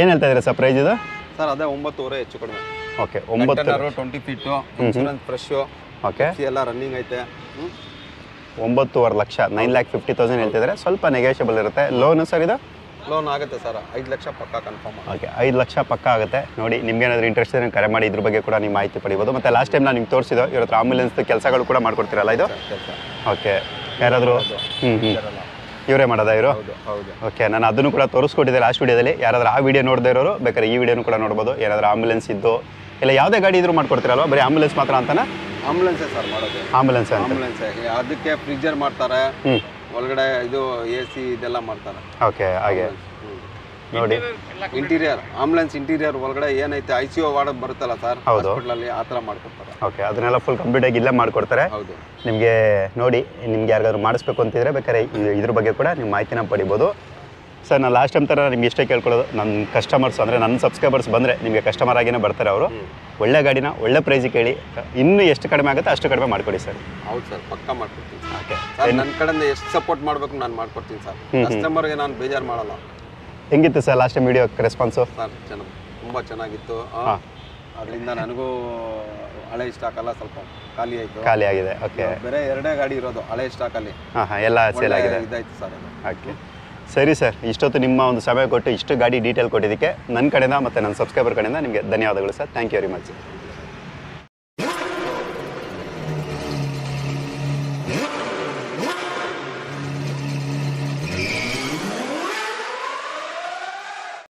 ಏನು ಹೇಳ್ತಾ ಇದ್ದಾರೆ ಸರ್ ಪ್ರೈಸ್ ಇದು? ಸರ್ ಅದೇ ಒಂಬತ್ತುವರೆ ಹೆಚ್ಚು ಕಡಿಮೆ. ಓಕೆ ಒಂಬತ್ತು twenty feet insurance fresh okay ಎಲ್ಲ ರನ್ನಿಂಗ್ ಐತೆ. ಒಂಬತ್ತುವರೆ lakh nine lakh fifty thousand ಹೇಳ್ತಿದ್ದಾರೆ. ಸ್ವಲ್ಪ ನೆಗೋಷಿಯಬಲ್ ಇರುತ್ತೆ. ಲೋನು ಸರ್ ಇದು? ಲೋನ್ ಆಗುತ್ತೆ ಸರ್. ಐದು ಲಕ್ಷ ಪಕ್ಕ ಕನ್ಫರ್ಮ್ ಓಕೆ ಐದು ಲಕ್ಷ ಪಕ್ಕ ಆಗುತ್ತೆ. ನೋಡಿ ನಿಮ್ಗೆ ಏನಾದರೂ ಇಂಟ್ರೆಸ್ಟ್ ಇದ್ರೆ ಕರೆ ಮಾಡಿ ಇದ್ರ ಬಗ್ಗೆ ಕೂಡ ನಿಮ್ಮ ಮಾಹಿತಿ ಪಡಿಬೋದು. ಮತ್ತು ಲಾಸ್ಟ್ ಟೈಮ್ ನಾನು ನಿಮ್ಗೆ ತೋರಿಸಿದ್ದು ಇವ್ರ ಹತ್ರ ಆಂಬುಲೆನ್ಸ್ ಕೆಲಸಗಳು ಕೂಡ ಮಾಡ್ಕೊಡ್ತೀರಲ್ಲ ಇದು? ಓಕೆ ಯಾರಾದರೂ? ಹ್ಞೂ ಹ್ಞೂ ಇವರೇ ಮಾಡೋದಾ ಇವರು? ಹೌದು ಹೌದು. ಓಕೆ ನಾನು ಅದನ್ನು ಕೂಡ ತೋರಿಸ್ಕೊಟ್ಟಿದ್ದೆ ಲಾಸ್ಟ್ ವಿಡಿಯೋದಲ್ಲಿ. ಯಾರಾದರೂ ಆ ವಿಡಿಯೋ ನೋಡದೇ ಇರೋರು ಬೇಕಾದ್ರೆ ಈ ವಿಡಿಯೋನು ಕೂಡ ನೋಡ್ಬೋದು. ಏನಾದರೂ ಆಂಬುಲೆನ್ಸ್ ಇದ್ದು ಇಲ್ಲ ಯಾವುದೇ ಗಾಡಿ ಇದ್ರೂ ಮಾಡ್ಕೊಡ್ತೀರಲ್ವ? ಬರೀ ಆಂಬುಲೆನ್ಸ್ ಮಾತ್ರ ಅಂತಾನೆ? ಆಂಬುಲೆನ್ಸೇ ಸರ್ ಮಾಡೋದು. ಆಂಬುಲೆನ್ಸ್ ಆಂಬ್ಯುಲೆನ್ಸ್ ಅದಕ್ಕೆ ಫ್ರಿಜರ್ ಮಾಡ್ತಾರೆ. ಒಳಗಡೆ ಇದು ಎ ಸಿ ಇದೆಲ್ಲ ಮಾಡ್ತಾರೆ. ಓಕೆ ಹಾಗೆ. ನೋಡಿ. ಇಂಟೀರಿಯರ್ ಆಂಬುಲೆನ್ಸ್ ಇಂಟೀರಿಯರ್ ಒಳಗಡೆ ಏನೈತೆ ಐ ಸಿ ಯು ವಾರ್ಡ್ ಬರುತ್ತಲ್ಲ ಸರ್? ಹೌದು. ಹಾಸ್ಪಿಟ್ಲಲ್ಲಿ ಆ ಥರ ಮಾಡ್ಕೊಡ್ತಾರೆ. ಓಕೆ ಅದನ್ನೆಲ್ಲ ಫುಲ್ ಕಂಪ್ಲೀಟಾಗಿ ಇಲ್ಲೇ ಮಾಡ್ಕೊಡ್ತಾರೆ. ಹೌದು. ನಿಮಗೆ ನೋಡಿ ನಿಮ್ಗೆ ಯಾರಿಗಾದ್ರು ಮಾಡಿಸ್ಬೇಕು ಅಂತಿದ್ರೆ ಬೇಕಾದ್ರೆ ಇದ್ರ ಬಗ್ಗೆ ಕೂಡ ನೀವು ಮಾಹಿತಿನ ಪಡಿಬೋದು. ಸರ್ ನಾನು ಲಾಸ್ಟ್ ಟೈಮ್ ಥರ ನಿಮ್ಗೆ ಇಷ್ಟೇ ಕೇಳ್ಕೊಳ್ಳೋದು ನನ್ನ ಕಸ್ಟಮರ್ಸ್ ಅಂದರೆ ನನ್ನ ಸಬ್ಸ್ಕ್ರೈಬರ್ಸ್ ಬಂದರೆ ನಿಮಗೆ ಕಸ್ಟಮರ್ ಆಗಿನೇ ಬರ್ತಾರೆ ಅವರು. ಒಳ್ಳೆ ಗಾಡಿನ ಒಳ್ಳೆ ಪ್ರೈಸಿಗೆ ಕೇಳಿ ಇನ್ನು ಎಷ್ಟು ಕಡಿಮೆ ಆಗುತ್ತೆ ಅಷ್ಟು ಕಡಿಮೆ ಮಾಡಿಕೊಡಿ ಸರ್ ಹೌದು ಸರ್ ಪಕ್ಕ ಮಾಡ್ಕೊಡ್ತೀನಿ. ಓಕೆ ಸರ್ ನನ್ನ ಕಡೆಯಿಂದ ಎಷ್ಟು ಸಪೋರ್ಟ್ ಮಾಡಬೇಕು ನಾನು ಮಾಡ್ಕೊಡ್ತೀನಿ ಸರ್ ಕಸ್ಟಮರ್ಗೆ ನಾನು ಬೇಜಾರು ಮಾಡಲ್ಲ. ಹೆಂಗಿತ್ತು sir last time video response sir ಚೆನ್ನಾಗಿ ತುಂಬ ಚೆನ್ನಾಗಿತ್ತು. ಅದರಿಂದ ನನಗೂ ಹಳೆ ಸ್ಟಾಕ್ ಸ್ವಲ್ಪ ಖಾಲಿ ಆಯಿತು. ಖಾಲಿ ಆಗಿದೆ ಓಕೆ ಬೇರೆ ಎರಡೇ ಗಾಡಿ ಇರೋದು ಹಳೆ ಸ್ಟಾಕಲ್ಲಿ ಹಾಂ ಹಾಂ ಎಲ್ಲ ಸೇಲ್ ಆಗಿದೆ. ಇದಾಯ್ತು ಸರ್ ಅದು. ಓಕೆ ಸರಿ ಸರ್ ಇಷ್ಟೊತ್ತು ನಿಮ್ಮ ಒಂದು ಸಮಯ ಕೊಟ್ಟು ಇಷ್ಟು ಗಾಡಿ ಡೀಟೇಲ್ ಕೊಟ್ಟಿದ್ದಕ್ಕೆ ನನ್ನ ಕಡೆಯಿಂದ ಮತ್ತು ನನ್ನ ಸಬ್ಸ್ಕ್ರೈಬರ್ ಕಡೆಯಿಂದ ನಿಮಗೆ ಧನ್ಯವಾದಗಳು sir. Thank you very much